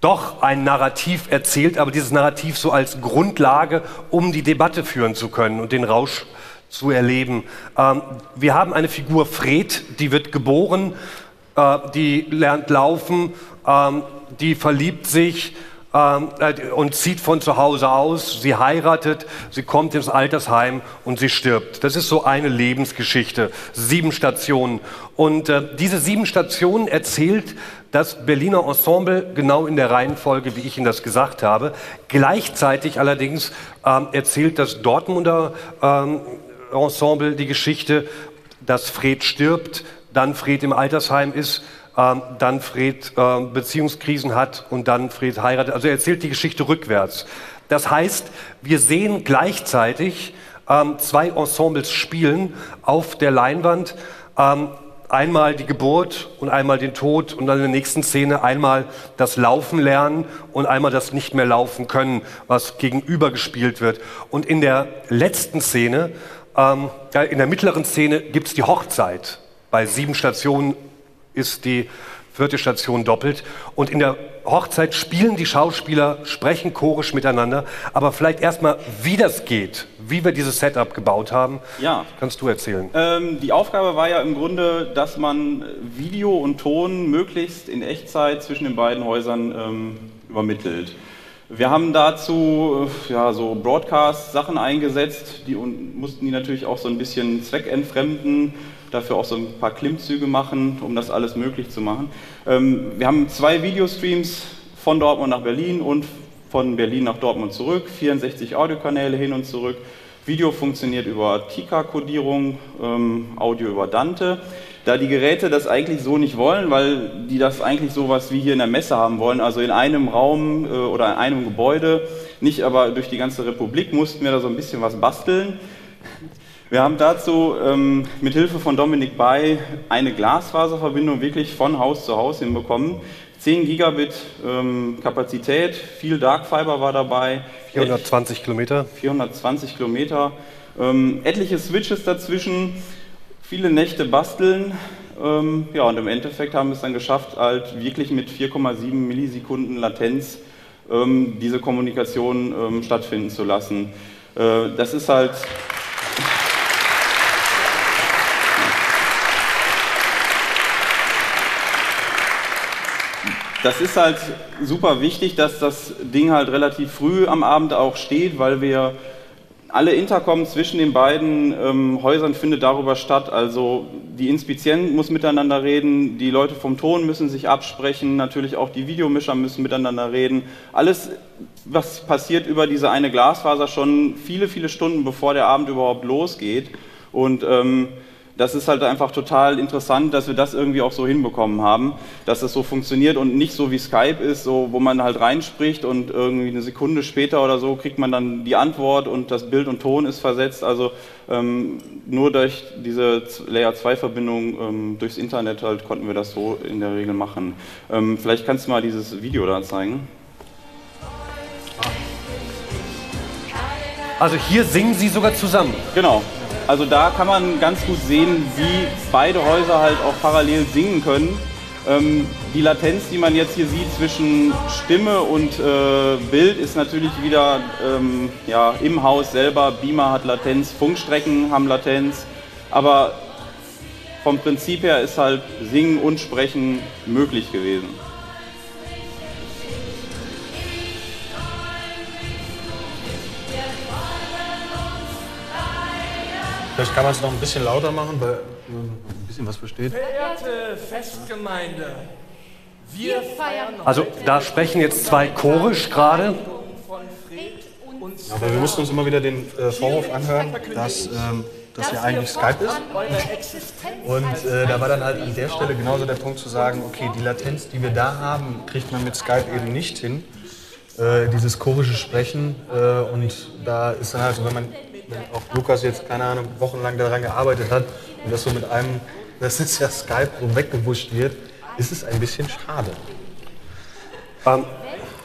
doch ein Narrativ erzählt, aber dieses Narrativ so als Grundlage, um die Debatte führen zu können und den Rausch zu erleben. Ähm, wir haben eine Figur Fred, die wird geboren, äh, die lernt laufen, ähm, die verliebt sich, und zieht von zu Hause aus, sie heiratet, sie kommt ins Altersheim und sie stirbt. Das ist so eine Lebensgeschichte, sieben Stationen. Und äh, diese sieben Stationen erzählt das Berliner Ensemble genau in der Reihenfolge, wie ich Ihnen das gesagt habe. Gleichzeitig allerdings ähm, erzählt das Dortmunder ähm, Ensemble die Geschichte, dass Fred stirbt, dann Fred im Altersheim ist ähm, dann Fred äh, Beziehungskrisen hat und dann Fred heiratet. Also er erzählt die Geschichte rückwärts. Das heißt, wir sehen gleichzeitig ähm, zwei Ensembles spielen auf der Leinwand. Ähm, einmal die Geburt und einmal den Tod und dann in der nächsten Szene einmal das Laufen lernen und einmal das nicht mehr laufen können, was gegenüber gespielt wird. Und in der letzten Szene, ähm, in der mittleren Szene gibt es die Hochzeit bei sieben Stationen ist die vierte Station doppelt. Und in der Hochzeit spielen die Schauspieler, sprechen chorisch miteinander. Aber vielleicht erstmal, wie das geht, wie wir dieses Setup gebaut haben, Ja. kannst du erzählen. Ähm, die Aufgabe war ja im Grunde, dass man Video und Ton möglichst in Echtzeit zwischen den beiden Häusern ähm, übermittelt. Wir haben dazu äh, ja, so Broadcast-Sachen eingesetzt, die und mussten die natürlich auch so ein bisschen zweckentfremden, dafür auch so ein paar Klimmzüge machen, um das alles möglich zu machen. Ähm, wir haben zwei Videostreams von Dortmund nach Berlin und von Berlin nach Dortmund zurück, 64 Audiokanäle hin und zurück. Video funktioniert über TICA-Kodierung, ähm, Audio über Dante. Da die Geräte das eigentlich so nicht wollen, weil die das eigentlich so was wie hier in der Messe haben wollen, also in einem Raum äh, oder in einem Gebäude, nicht aber durch die ganze Republik, mussten wir da so ein bisschen was basteln. Wir haben dazu ähm, mit Hilfe von Dominik Bay eine Glasfaserverbindung wirklich von Haus zu Haus hinbekommen. 10 Gigabit ähm, Kapazität, viel Dark Fiber war dabei. 420 Kilometer. 420 Kilometer. Ähm, etliche Switches dazwischen, viele Nächte basteln. Ähm, ja, und im Endeffekt haben wir es dann geschafft, halt wirklich mit 4,7 Millisekunden Latenz ähm, diese Kommunikation ähm, stattfinden zu lassen. Äh, das ist halt. Das ist halt super wichtig, dass das Ding halt relativ früh am Abend auch steht, weil wir alle Intercom zwischen den beiden ähm, Häusern findet darüber statt. Also die Inspizient muss miteinander reden, die Leute vom Ton müssen sich absprechen, natürlich auch die Videomischer müssen miteinander reden. Alles, was passiert über diese eine Glasfaser schon viele, viele Stunden bevor der Abend überhaupt losgeht. Und ähm, das ist halt einfach total interessant, dass wir das irgendwie auch so hinbekommen haben, dass das so funktioniert und nicht so wie Skype ist, so, wo man halt reinspricht und irgendwie eine Sekunde später oder so kriegt man dann die Antwort und das Bild und Ton ist versetzt. Also ähm, nur durch diese Layer 2 Verbindung ähm, durchs Internet halt konnten wir das so in der Regel machen. Ähm, vielleicht kannst du mal dieses Video da zeigen. Also hier singen sie sogar zusammen. Genau. Also da kann man ganz gut sehen, wie beide Häuser halt auch parallel singen können. Ähm, die Latenz, die man jetzt hier sieht zwischen Stimme und äh, Bild, ist natürlich wieder ähm, ja, im Haus selber. Beamer hat Latenz, Funkstrecken haben Latenz, aber vom Prinzip her ist halt Singen und Sprechen möglich gewesen. Vielleicht kann man es noch ein bisschen lauter machen, weil man ein bisschen was versteht. Verehrte Festgemeinde, wir feiern Also da sprechen jetzt zwei chorisch gerade. Aber wir mussten uns immer wieder den äh, Vorwurf anhören, dass ähm, das ja eigentlich Skype ist. Und äh, da war dann halt an der Stelle genauso der Punkt zu sagen, okay, die Latenz, die wir da haben, kriegt man mit Skype eben nicht hin. Äh, dieses chorische Sprechen. Äh, und da ist dann halt so, wenn man wenn auch Lukas jetzt, keine Ahnung, wochenlang daran gearbeitet hat und das so mit einem, das ist ja Skype, so weggewuscht wird, ist es ein bisschen schade. Ähm,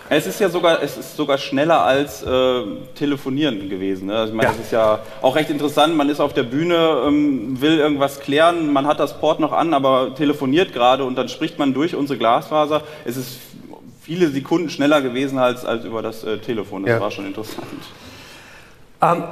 Es ist ja sogar, es ist sogar schneller als äh, telefonieren gewesen. Ne? Also ich meine, das ist ja auch recht interessant. Man ist auf der Bühne, ähm, will irgendwas klären, man hat das Port noch an, aber telefoniert gerade und dann spricht man durch unsere Glasfaser. Es ist viele Sekunden schneller gewesen als, als über das äh, Telefon. Das Ja. war schon interessant. Ähm,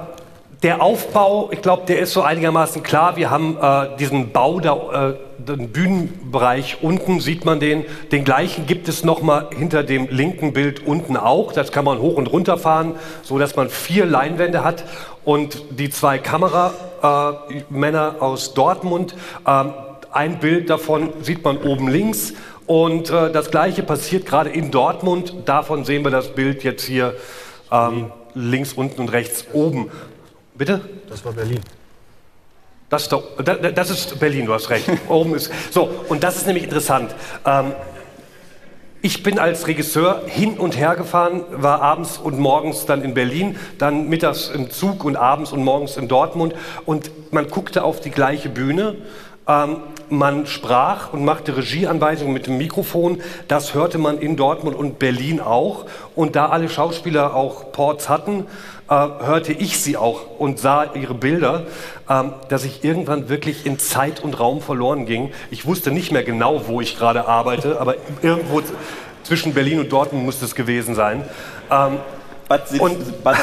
der Aufbau, ich glaube, der ist so einigermaßen klar. Wir haben äh, diesen Bau, da, äh, den Bühnenbereich unten, sieht man den. Den gleichen gibt es nochmal hinter dem linken Bild unten auch. Das kann man hoch und runter fahren, so dass man vier Leinwände hat. Und die zwei Kameramänner äh, aus Dortmund, ähm, ein Bild davon sieht man oben links. Und äh, das gleiche passiert gerade in Dortmund. Davon sehen wir das Bild jetzt hier ähm, links unten und rechts oben. Bitte? Das war Berlin. Das da- das ist Berlin, du hast recht. Oben ist. So, und das ist nämlich interessant. Ähm, ich bin als Regisseur hin und her gefahren, war abends und morgens dann in Berlin, dann mittags im Zug und abends und morgens in Dortmund. Und man guckte auf die gleiche Bühne. Ähm, man sprach und machte Regieanweisungen mit dem Mikrofon. Das hörte man in Dortmund und Berlin auch. Und da alle Schauspieler auch Ports hatten, äh, hörte ich sie auch und sah ihre Bilder, ähm, dass ich irgendwann wirklich in Zeit und Raum verloren ging. Ich wusste nicht mehr genau, wo ich gerade arbeite, aber irgendwo zwischen Berlin und Dortmund musste es gewesen sein. Ähm, Bad Sitz, und Bad,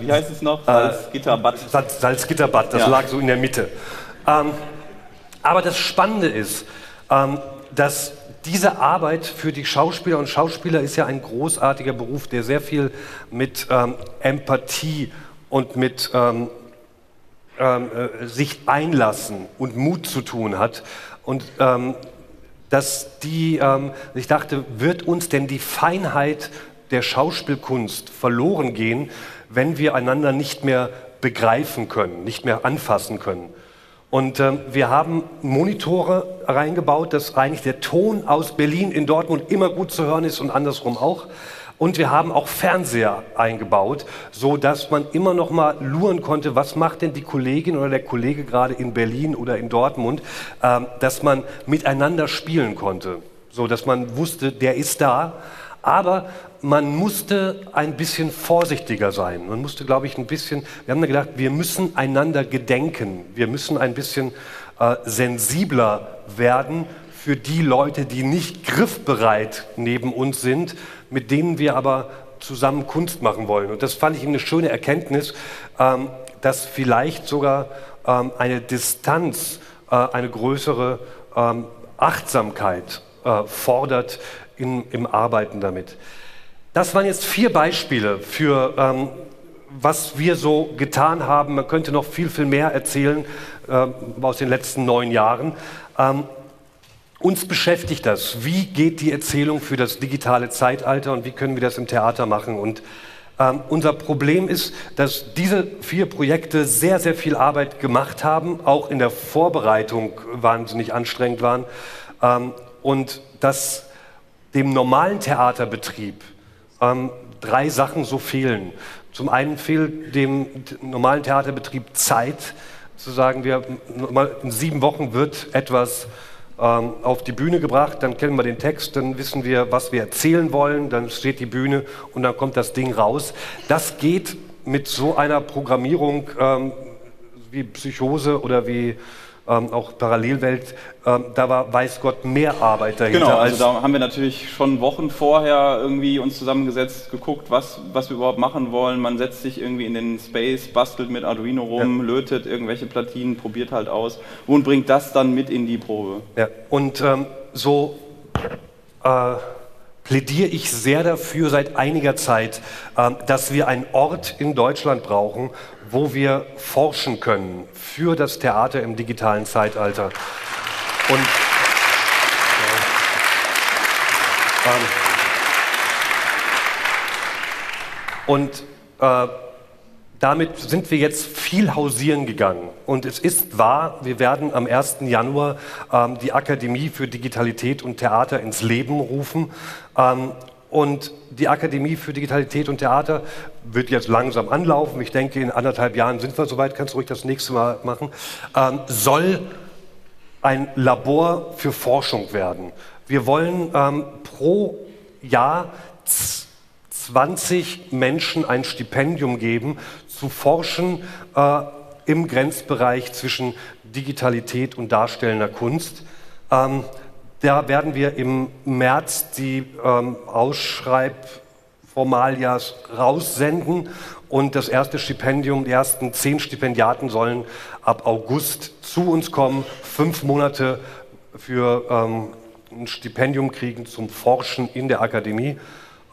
wie heißt es noch? Salzgitterbad. Salz, Salzgitterbad, das Ja. lag so in der Mitte. Ähm, aber das Spannende ist, ähm, dass diese Arbeit für die Schauspieler und Schauspieler ist ja ein großartiger Beruf, der sehr viel mit ähm, Empathie und mit ähm, ähm, äh, sich einlassen und Mut zu tun hat. Und ähm, dass die, ähm, ich dachte, wird uns denn die Feinheit der Schauspielkunst verloren gehen, wenn wir einander nicht mehr begreifen können, nicht mehr anfassen können? Und ähm, wir haben Monitore reingebaut, dass eigentlich der Ton aus Berlin in Dortmund immer gut zu hören ist und andersrum auch. Und wir haben auch Fernseher eingebaut, so dass man immer noch mal luren konnte, was macht denn die Kollegin oder der Kollege gerade in Berlin oder in Dortmund, ähm, dass man miteinander spielen konnte, so dass man wusste, der ist da. Aber man musste ein bisschen vorsichtiger sein. Man musste, glaube ich, ein bisschen, wir haben da gedacht, wir müssen einander gedenken. Wir müssen ein bisschen äh, sensibler werden für die Leute, die nicht griffbereit neben uns sind, mit denen wir aber zusammen Kunst machen wollen. Und das fand ich eine schöne Erkenntnis, ähm, dass vielleicht sogar ähm, eine Distanz, äh, eine größere ähm, Achtsamkeit äh, fordert in, im Arbeiten damit. Das waren jetzt vier Beispiele für ähm, was wir so getan haben. Man könnte noch viel, viel mehr erzählen äh, aus den letzten neun Jahren. Ähm, uns beschäftigt das. Wie geht die Erzählung für das digitale Zeitalter und wie können wir das im Theater machen? Und ähm, unser Problem ist, dass diese vier Projekte sehr, sehr viel Arbeit gemacht haben, auch in der Vorbereitung wahnsinnig anstrengend waren ähm, und dass dem normalen Theaterbetrieb ähm, drei Sachen so fehlen. Zum einen fehlt dem normalen Theaterbetrieb Zeit, zu sagen, wir, in sieben Wochen wird etwas ähm, auf die Bühne gebracht, dann kennen wir den Text, dann wissen wir, was wir erzählen wollen, dann steht die Bühne und dann kommt das Ding raus. Das geht mit so einer Programmierung ähm, wie Psychose oder wie ähm, auch Parallelwelt, ähm, da war, weiß Gott, mehr Arbeit dahinter. Genau, als also da haben wir natürlich schon Wochen vorher irgendwie uns zusammengesetzt, geguckt, was, was wir überhaupt machen wollen. Man setzt sich irgendwie in den Space, bastelt mit Arduino rum, lötet irgendwelche Platinen, probiert halt aus und bringt das dann mit in die Probe. Ja, und ähm, so äh, plädiere ich sehr dafür seit einiger Zeit, ähm, dass wir einen Ort in Deutschland brauchen, wo wir forschen können für das Theater im digitalen Zeitalter. Und ähm, und äh, damit sind wir jetzt viel hausieren gegangen. Und es ist wahr, wir werden am 1. Januar ähm, die Akademie für Digitalität und Theater ins Leben rufen. Ähm, und die Akademie für Digitalität und Theater wird jetzt langsam anlaufen. Ich denke, in anderthalb Jahren sind wir soweit, kannst du ruhig das nächste Mal machen. Ähm, soll ein Labor für Forschung werden. Wir wollen ähm, pro Jahr 20 Menschen ein Stipendium geben, zu forschen äh, im Grenzbereich zwischen Digitalität und darstellender Kunst. Ähm, da werden wir im März die ähm, Ausschreibformalias raussenden und das erste Stipendium, die ersten zehn Stipendiaten sollen ab August zu uns kommen, fünf Monate für ähm, ein Stipendium kriegen zum Forschen in der Akademie.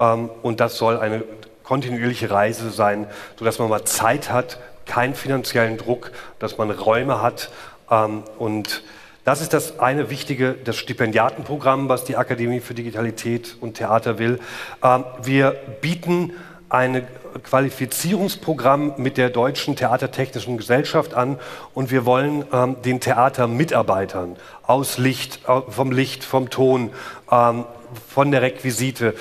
Ähm, und das soll eine kontinuierliche Reise sein, sodass man mal Zeit hat, keinen finanziellen Druck, dass man Räume hat. Ähm, und das ist das eine wichtige, das Stipendiatenprogramm, was die Akademie für Digitalität und Theater will. Ähm, wir bieten ein Qualifizierungsprogramm mit der Deutschen Theatertechnischen Gesellschaft an und wir wollen ähm, den Theatermitarbeitern aus Licht, vom Licht, vom Ton, ähm, von der Requisite,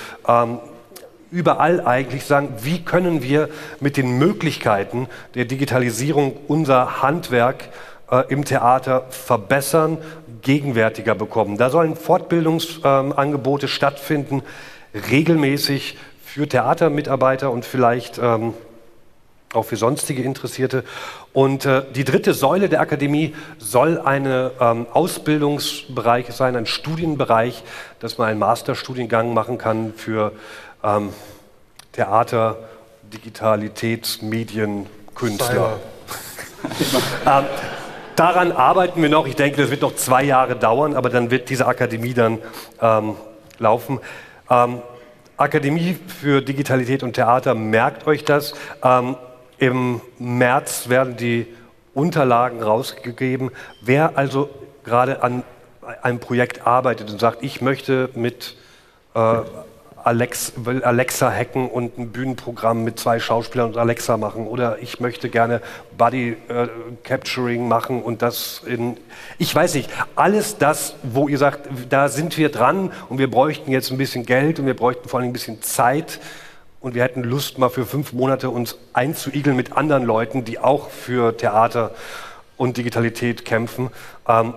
überall eigentlich sagen, wie können wir mit den Möglichkeiten der Digitalisierung unser Handwerk im Theater verbessern, gegenwärtiger bekommen. Da sollen Fortbildungsangebote ähm, stattfinden, regelmäßig für Theatermitarbeiter und vielleicht ähm, auch für sonstige Interessierte. Und äh, die dritte Säule der Akademie soll ein ähm, Ausbildungsbereich sein, ein Studienbereich, dass man einen Masterstudiengang machen kann für ähm, Theater, Digitalität, Medien, Künstler. ähm, daran arbeiten wir noch. Ich denke, das wird noch zwei Jahre dauern, aber dann wird diese Akademie dann ähm, laufen. Ähm, Akademie für Digitalität und Theater, merkt euch das. Ähm, Im März werden die Unterlagen rausgegeben. Wer also gerade an einem Projekt arbeitet und sagt, ich möchte mit äh, Alex, will Alexa hacken und ein Bühnenprogramm mit zwei Schauspielern und Alexa machen oder ich möchte gerne Body äh, Capturing machen und das in, ich weiß nicht, alles das, wo ihr sagt, da sind wir dran und wir bräuchten jetzt ein bisschen Geld und wir bräuchten vor allem ein bisschen Zeit und wir hätten Lust mal für fünf Monate uns einzuigeln mit anderen Leuten, die auch für Theater und Digitalität kämpfen. Ähm,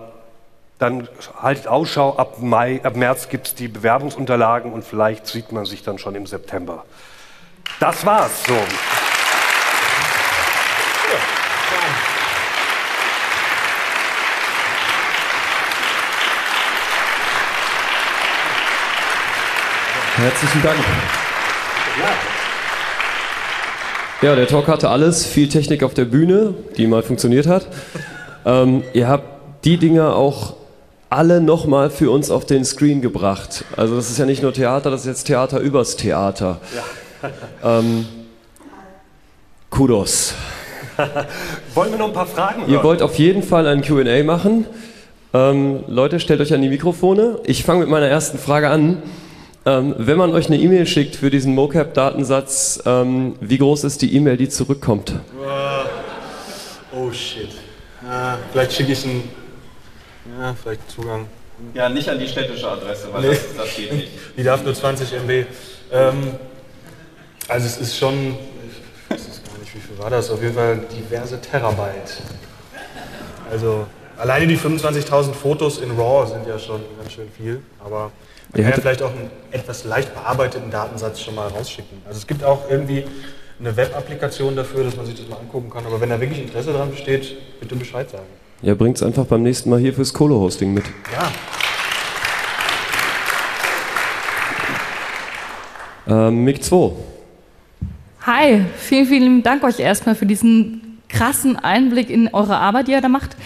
dann haltet Ausschau, ab, Mai, ab März gibt es die Bewerbungsunterlagen und vielleicht sieht man sich dann schon im September. Das war's so. Herzlichen Dank. Ja, der Talk hatte alles, viel Technik auf der Bühne, die mal funktioniert hat. Ähm, ihr habt die Dinge auch alle nochmal für uns auf den Screen gebracht. Also das ist ja nicht nur Theater, das ist jetzt Theater übers Theater. Ja. Ähm, Kudos. Wollen wir noch ein paar Fragen hören? Ihr wollt auf jeden Fall ein QA machen. Ähm, Leute, stellt euch an die Mikrofone. Ich fange mit meiner ersten Frage an. Ähm, wenn man euch eine E-Mail schickt für diesen MoCap-Datensatz, ähm, wie groß ist die E-Mail, die zurückkommt? Oh shit. Uh, vielleicht schicke ich einen ja, vielleicht Zugang. Ja, nicht an die städtische Adresse, weil nee. das, das, geht nicht. Die darf nur 20 MB. Ähm, also es ist schon, ich weiß gar nicht, wie viel war das, auf jeden Fall diverse Terabyte. Also alleine die 25.000 Fotos in RAW sind ja schon ganz schön viel, aber man kann ja vielleicht auch einen etwas leicht bearbeiteten Datensatz schon mal rausschicken. Also es gibt auch irgendwie eine Web-Applikation dafür, dass man sich das mal angucken kann, aber wenn da wirklich Interesse dran besteht, bitte Bescheid sagen. Ja, bringt es einfach beim nächsten Mal hier fürs Colo-Hosting mit. Ja. Ähm, Mick 2. Hi, vielen, vielen Dank euch erstmal für diesen krassen Einblick in eure Arbeit, die ihr da macht.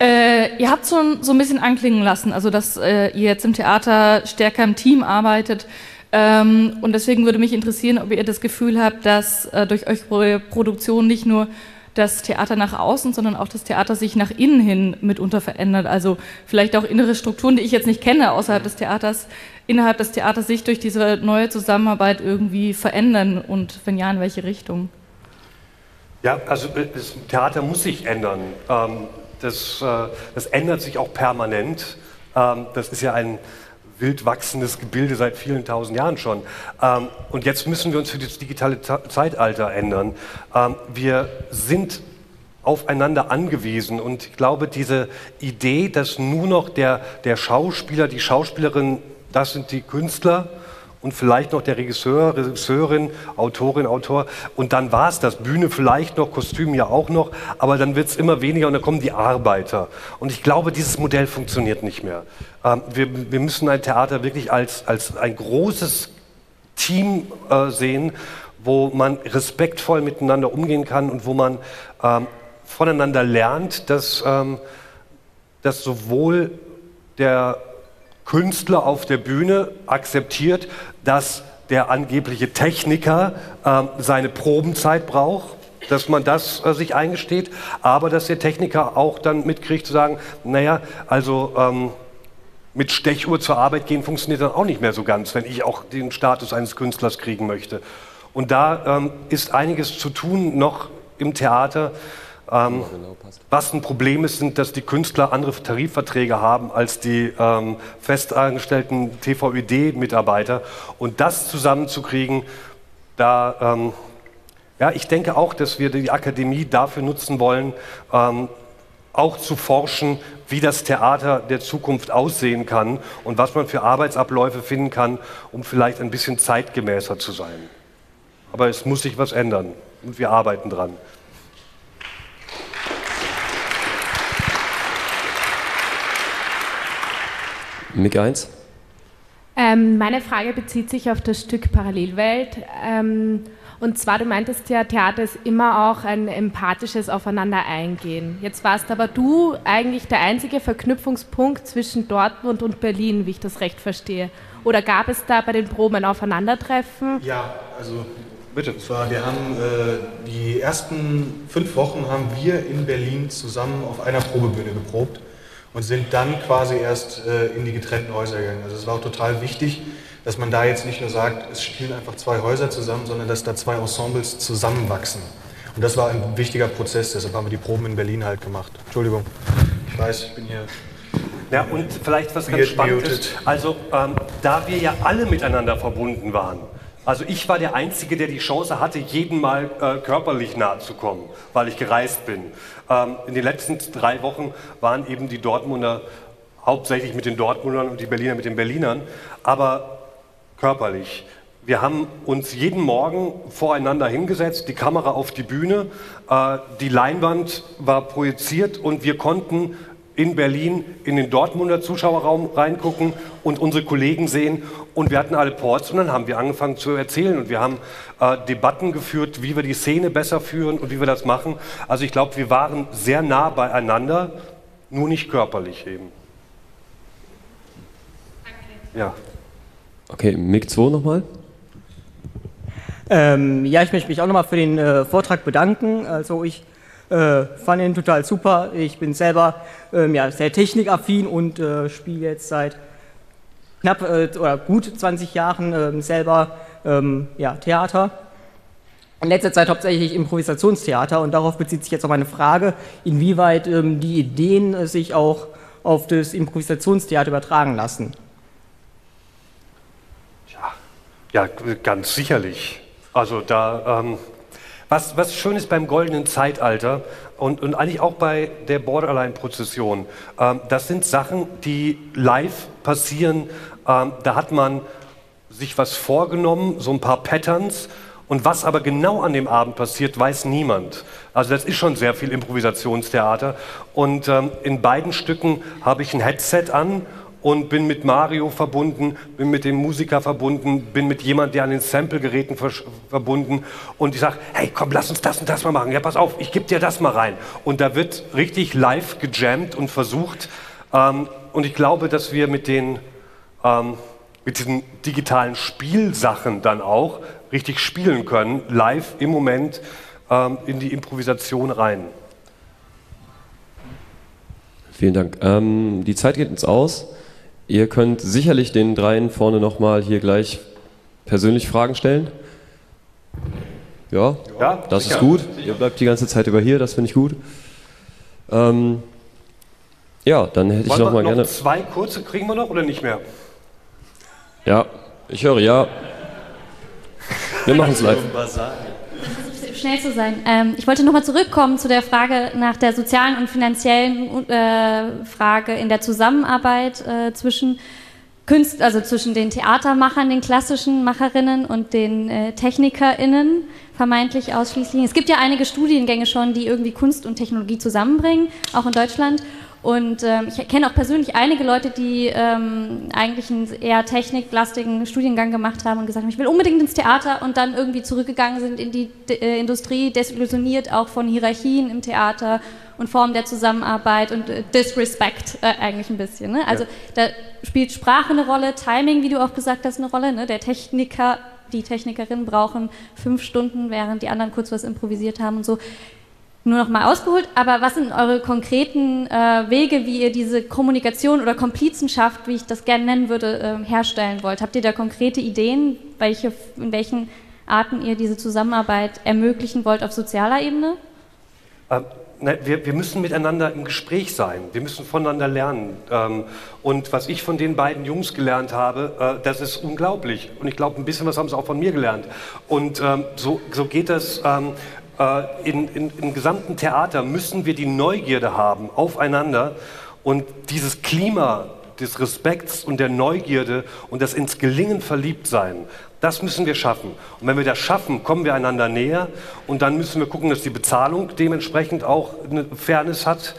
Äh, ihr habt schon so ein bisschen anklingen lassen, also dass äh, ihr jetzt im Theater stärker im Team arbeitet. Ähm, und deswegen würde mich interessieren, ob ihr das Gefühl habt, dass äh, durch eure Produktion nicht nur das Theater nach außen, sondern auch das Theater sich nach innen hin mitunter verändert. Also vielleicht auch innere Strukturen, die ich jetzt nicht kenne außerhalb des Theaters, innerhalb des Theaters sich durch diese neue Zusammenarbeit irgendwie verändern und wenn ja, in welche Richtung? Ja, also äh, das Theater muss sich ändern. Ähm, das, äh, das ändert sich auch permanent. Ähm, das ist ja ein wild wachsendes Gebilde seit vielen tausend Jahren schon. Ähm, und jetzt müssen wir uns für das digitale Zeitalter ändern. Ähm, wir sind aufeinander angewiesen. Und ich glaube, diese Idee, dass nur noch der, der Schauspieler, die Schauspielerin, das sind die Künstler, und vielleicht noch der Regisseur, Regisseurin, Autorin, Autor. Und dann war es das. Bühne vielleicht noch, Kostüm ja auch noch, aber dann wird es immer weniger und dann kommen die Arbeiter. Und ich glaube, dieses Modell funktioniert nicht mehr. Ähm, wir, wir, müssen ein Theater wirklich als, als ein großes Team äh, sehen, wo man respektvoll miteinander umgehen kann und wo man ähm, voneinander lernt, dass, ähm, dass sowohl der Künstler auf der Bühne akzeptiert, dass der angebliche Techniker äh, seine Probenzeit braucht, dass man das äh, sich eingesteht, aber dass der Techniker auch dann mitkriegt zu sagen, naja, also ähm, mit Stechuhr zur Arbeit gehen funktioniert dann auch nicht mehr so ganz, wenn ich auch den Status eines Künstlers kriegen möchte. Und da ähm, ist einiges zu tun noch im Theater. Ähm, was ein Problem ist, sind, dass die Künstler andere Tarifverträge haben als die ähm, festangestellten TVÖD-Mitarbeiter. Und das zusammenzukriegen, da, ähm, ja, ich denke auch, dass wir die Akademie dafür nutzen wollen, ähm, auch zu forschen, wie das Theater der Zukunft aussehen kann und was man für Arbeitsabläufe finden kann, um vielleicht ein bisschen zeitgemäßer zu sein. Aber es muss sich was ändern und wir arbeiten dran. Mick 1. Ähm, meine Frage bezieht sich auf das Stück Parallelwelt. Ähm, und zwar, du meintest ja, Theater ist immer auch ein empathisches Aufeinander eingehen. Jetzt warst aber du eigentlich der einzige Verknüpfungspunkt zwischen Dortmund und Berlin, wie ich das recht verstehe. Oder gab es da bei den Proben ein Aufeinandertreffen? Ja, also bitte. Und zwar, wir haben äh, die ersten fünf Wochen haben wir in Berlin zusammen auf einer Probebühne geprobt und sind dann quasi erst äh, in die getrennten Häuser gegangen. Also es war auch total wichtig, dass man da jetzt nicht nur sagt, es spielen einfach zwei Häuser zusammen, sondern dass da zwei Ensembles zusammenwachsen. Und das war ein wichtiger Prozess, deshalb haben wir die Proben in Berlin halt gemacht. Entschuldigung, ich weiß, ich bin hier. Ja, und vielleicht was ganz Spannendes. Also, ähm, da wir ja alle miteinander verbunden waren, also ich war der Einzige, der die Chance hatte, jeden Mal äh, körperlich nahe zu kommen, weil ich gereist bin. Ähm, in den letzten drei Wochen waren eben die Dortmunder hauptsächlich mit den Dortmundern und die Berliner mit den Berlinern, aber körperlich. Wir haben uns jeden Morgen voreinander hingesetzt, die Kamera auf die Bühne, äh, die Leinwand war projiziert und wir konnten in Berlin in den Dortmunder Zuschauerraum reingucken und unsere Kollegen sehen. Und wir hatten alle Ports und dann haben wir angefangen zu erzählen und wir haben äh, Debatten geführt, wie wir die Szene besser führen und wie wir das machen. Also ich glaube, wir waren sehr nah beieinander, nur nicht körperlich eben. Danke. Ja. Okay, Mick 2 nochmal. Ähm, ja, ich möchte mich auch nochmal für den äh, Vortrag bedanken. Also ich äh, fand ihn total super. Ich bin selber ähm, ja, sehr technikaffin und äh, spiele jetzt seit knapp äh, oder gut 20 Jahren ähm, selber ähm, ja, Theater. In letzter Zeit hauptsächlich Improvisationstheater und darauf bezieht sich jetzt auch meine Frage, inwieweit ähm, die Ideen äh, sich auch auf das Improvisationstheater übertragen lassen. Ja, ganz sicherlich. Also da ähm, was, was schön ist beim goldenen Zeitalter und, und eigentlich auch bei der Borderline-Prozession, ähm, das sind Sachen, die live passieren. Ähm, da hat man sich was vorgenommen, so ein paar Patterns. Und was aber genau an dem Abend passiert, weiß niemand. Also das ist schon sehr viel Improvisationstheater. Und ähm, in beiden Stücken habe ich ein Headset an und bin mit Mario verbunden, bin mit dem Musiker verbunden, bin mit jemand, der an den Samplegeräten verbunden und ich sage, hey, komm, lass uns das und das mal machen. Ja, pass auf, ich gebe dir das mal rein. Und da wird richtig live gejammt und versucht. Ähm, und ich glaube, dass wir mit den ähm, mit diesen digitalen Spielsachen dann auch richtig spielen können, live im Moment ähm, in die Improvisation rein. Vielen Dank. Ähm, die Zeit geht uns aus. Ihr könnt sicherlich den dreien vorne nochmal hier gleich persönlich Fragen stellen. Ja, Ja, das sicher. ist gut. Ihr bleibt die ganze Zeit über hier, das finde ich gut. Ähm, ja, dann hätte ich Wollen noch wir mal noch gerne. zwei kurze kriegen wir noch oder nicht mehr? Ja, ich höre ja. Wir machen es live. schnell zu sein. Ähm, ich wollte nochmal zurückkommen zu der Frage nach der sozialen und finanziellen äh, Frage in der Zusammenarbeit äh, zwischen Künst, also zwischen den Theatermachern, den klassischen Macherinnen und den äh, TechnikerInnen, vermeintlich ausschließlich. Es gibt ja einige Studiengänge schon, die irgendwie Kunst und Technologie zusammenbringen, auch in Deutschland. Und ähm, ich kenne auch persönlich einige Leute, die ähm, eigentlich einen eher techniklastigen Studiengang gemacht haben und gesagt haben, ich will unbedingt ins Theater und dann irgendwie zurückgegangen sind in die D äh, Industrie, desillusioniert auch von Hierarchien im Theater und Formen der Zusammenarbeit und äh, Disrespect äh, eigentlich ein bisschen. Ne? Also da spielt Sprache eine Rolle, Timing, wie du auch gesagt hast, eine Rolle. Ne? Der Techniker, die Technikerinnen brauchen fünf Stunden, während die anderen kurz was improvisiert haben und so nur noch mal ausgeholt, aber was sind eure konkreten äh, Wege, wie ihr diese Kommunikation oder Komplizenschaft, wie ich das gerne nennen würde, äh, herstellen wollt? Habt ihr da konkrete Ideen, welche, in welchen Arten ihr diese Zusammenarbeit ermöglichen wollt auf sozialer Ebene? Ähm, ne, wir, wir müssen miteinander im Gespräch sein. Wir müssen voneinander lernen. Ähm, und was ich von den beiden Jungs gelernt habe, äh, das ist unglaublich. Und ich glaube, ein bisschen was haben sie auch von mir gelernt. Und ähm, so, so geht das. Äh, in, in, Im gesamten Theater müssen wir die Neugierde haben aufeinander und dieses Klima des Respekts und der Neugierde und das ins Gelingen verliebt sein, das müssen wir schaffen. Und wenn wir das schaffen, kommen wir einander näher und dann müssen wir gucken, dass die Bezahlung dementsprechend auch eine Fairness hat.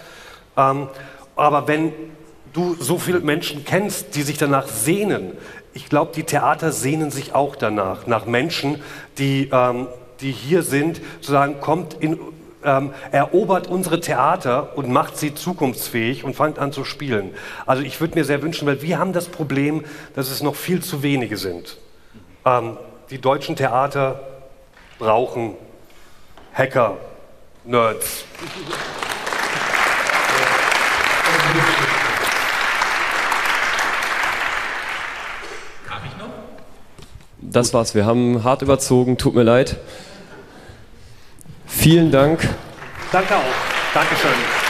Ähm, aber wenn du so viele Menschen kennst, die sich danach sehnen, ich glaube, die Theater sehnen sich auch danach, nach Menschen, die, ähm, die hier sind, zu sagen, kommt in, ähm, erobert unsere Theater und macht sie zukunftsfähig und fangt an zu spielen. Also ich würde mir sehr wünschen, weil wir haben das Problem, dass es noch viel zu wenige sind. Ähm, die deutschen Theater brauchen Hacker, Nerds. Das war's. Wir haben hart überzogen. Tut mir leid. Vielen Dank. Danke auch. Dankeschön.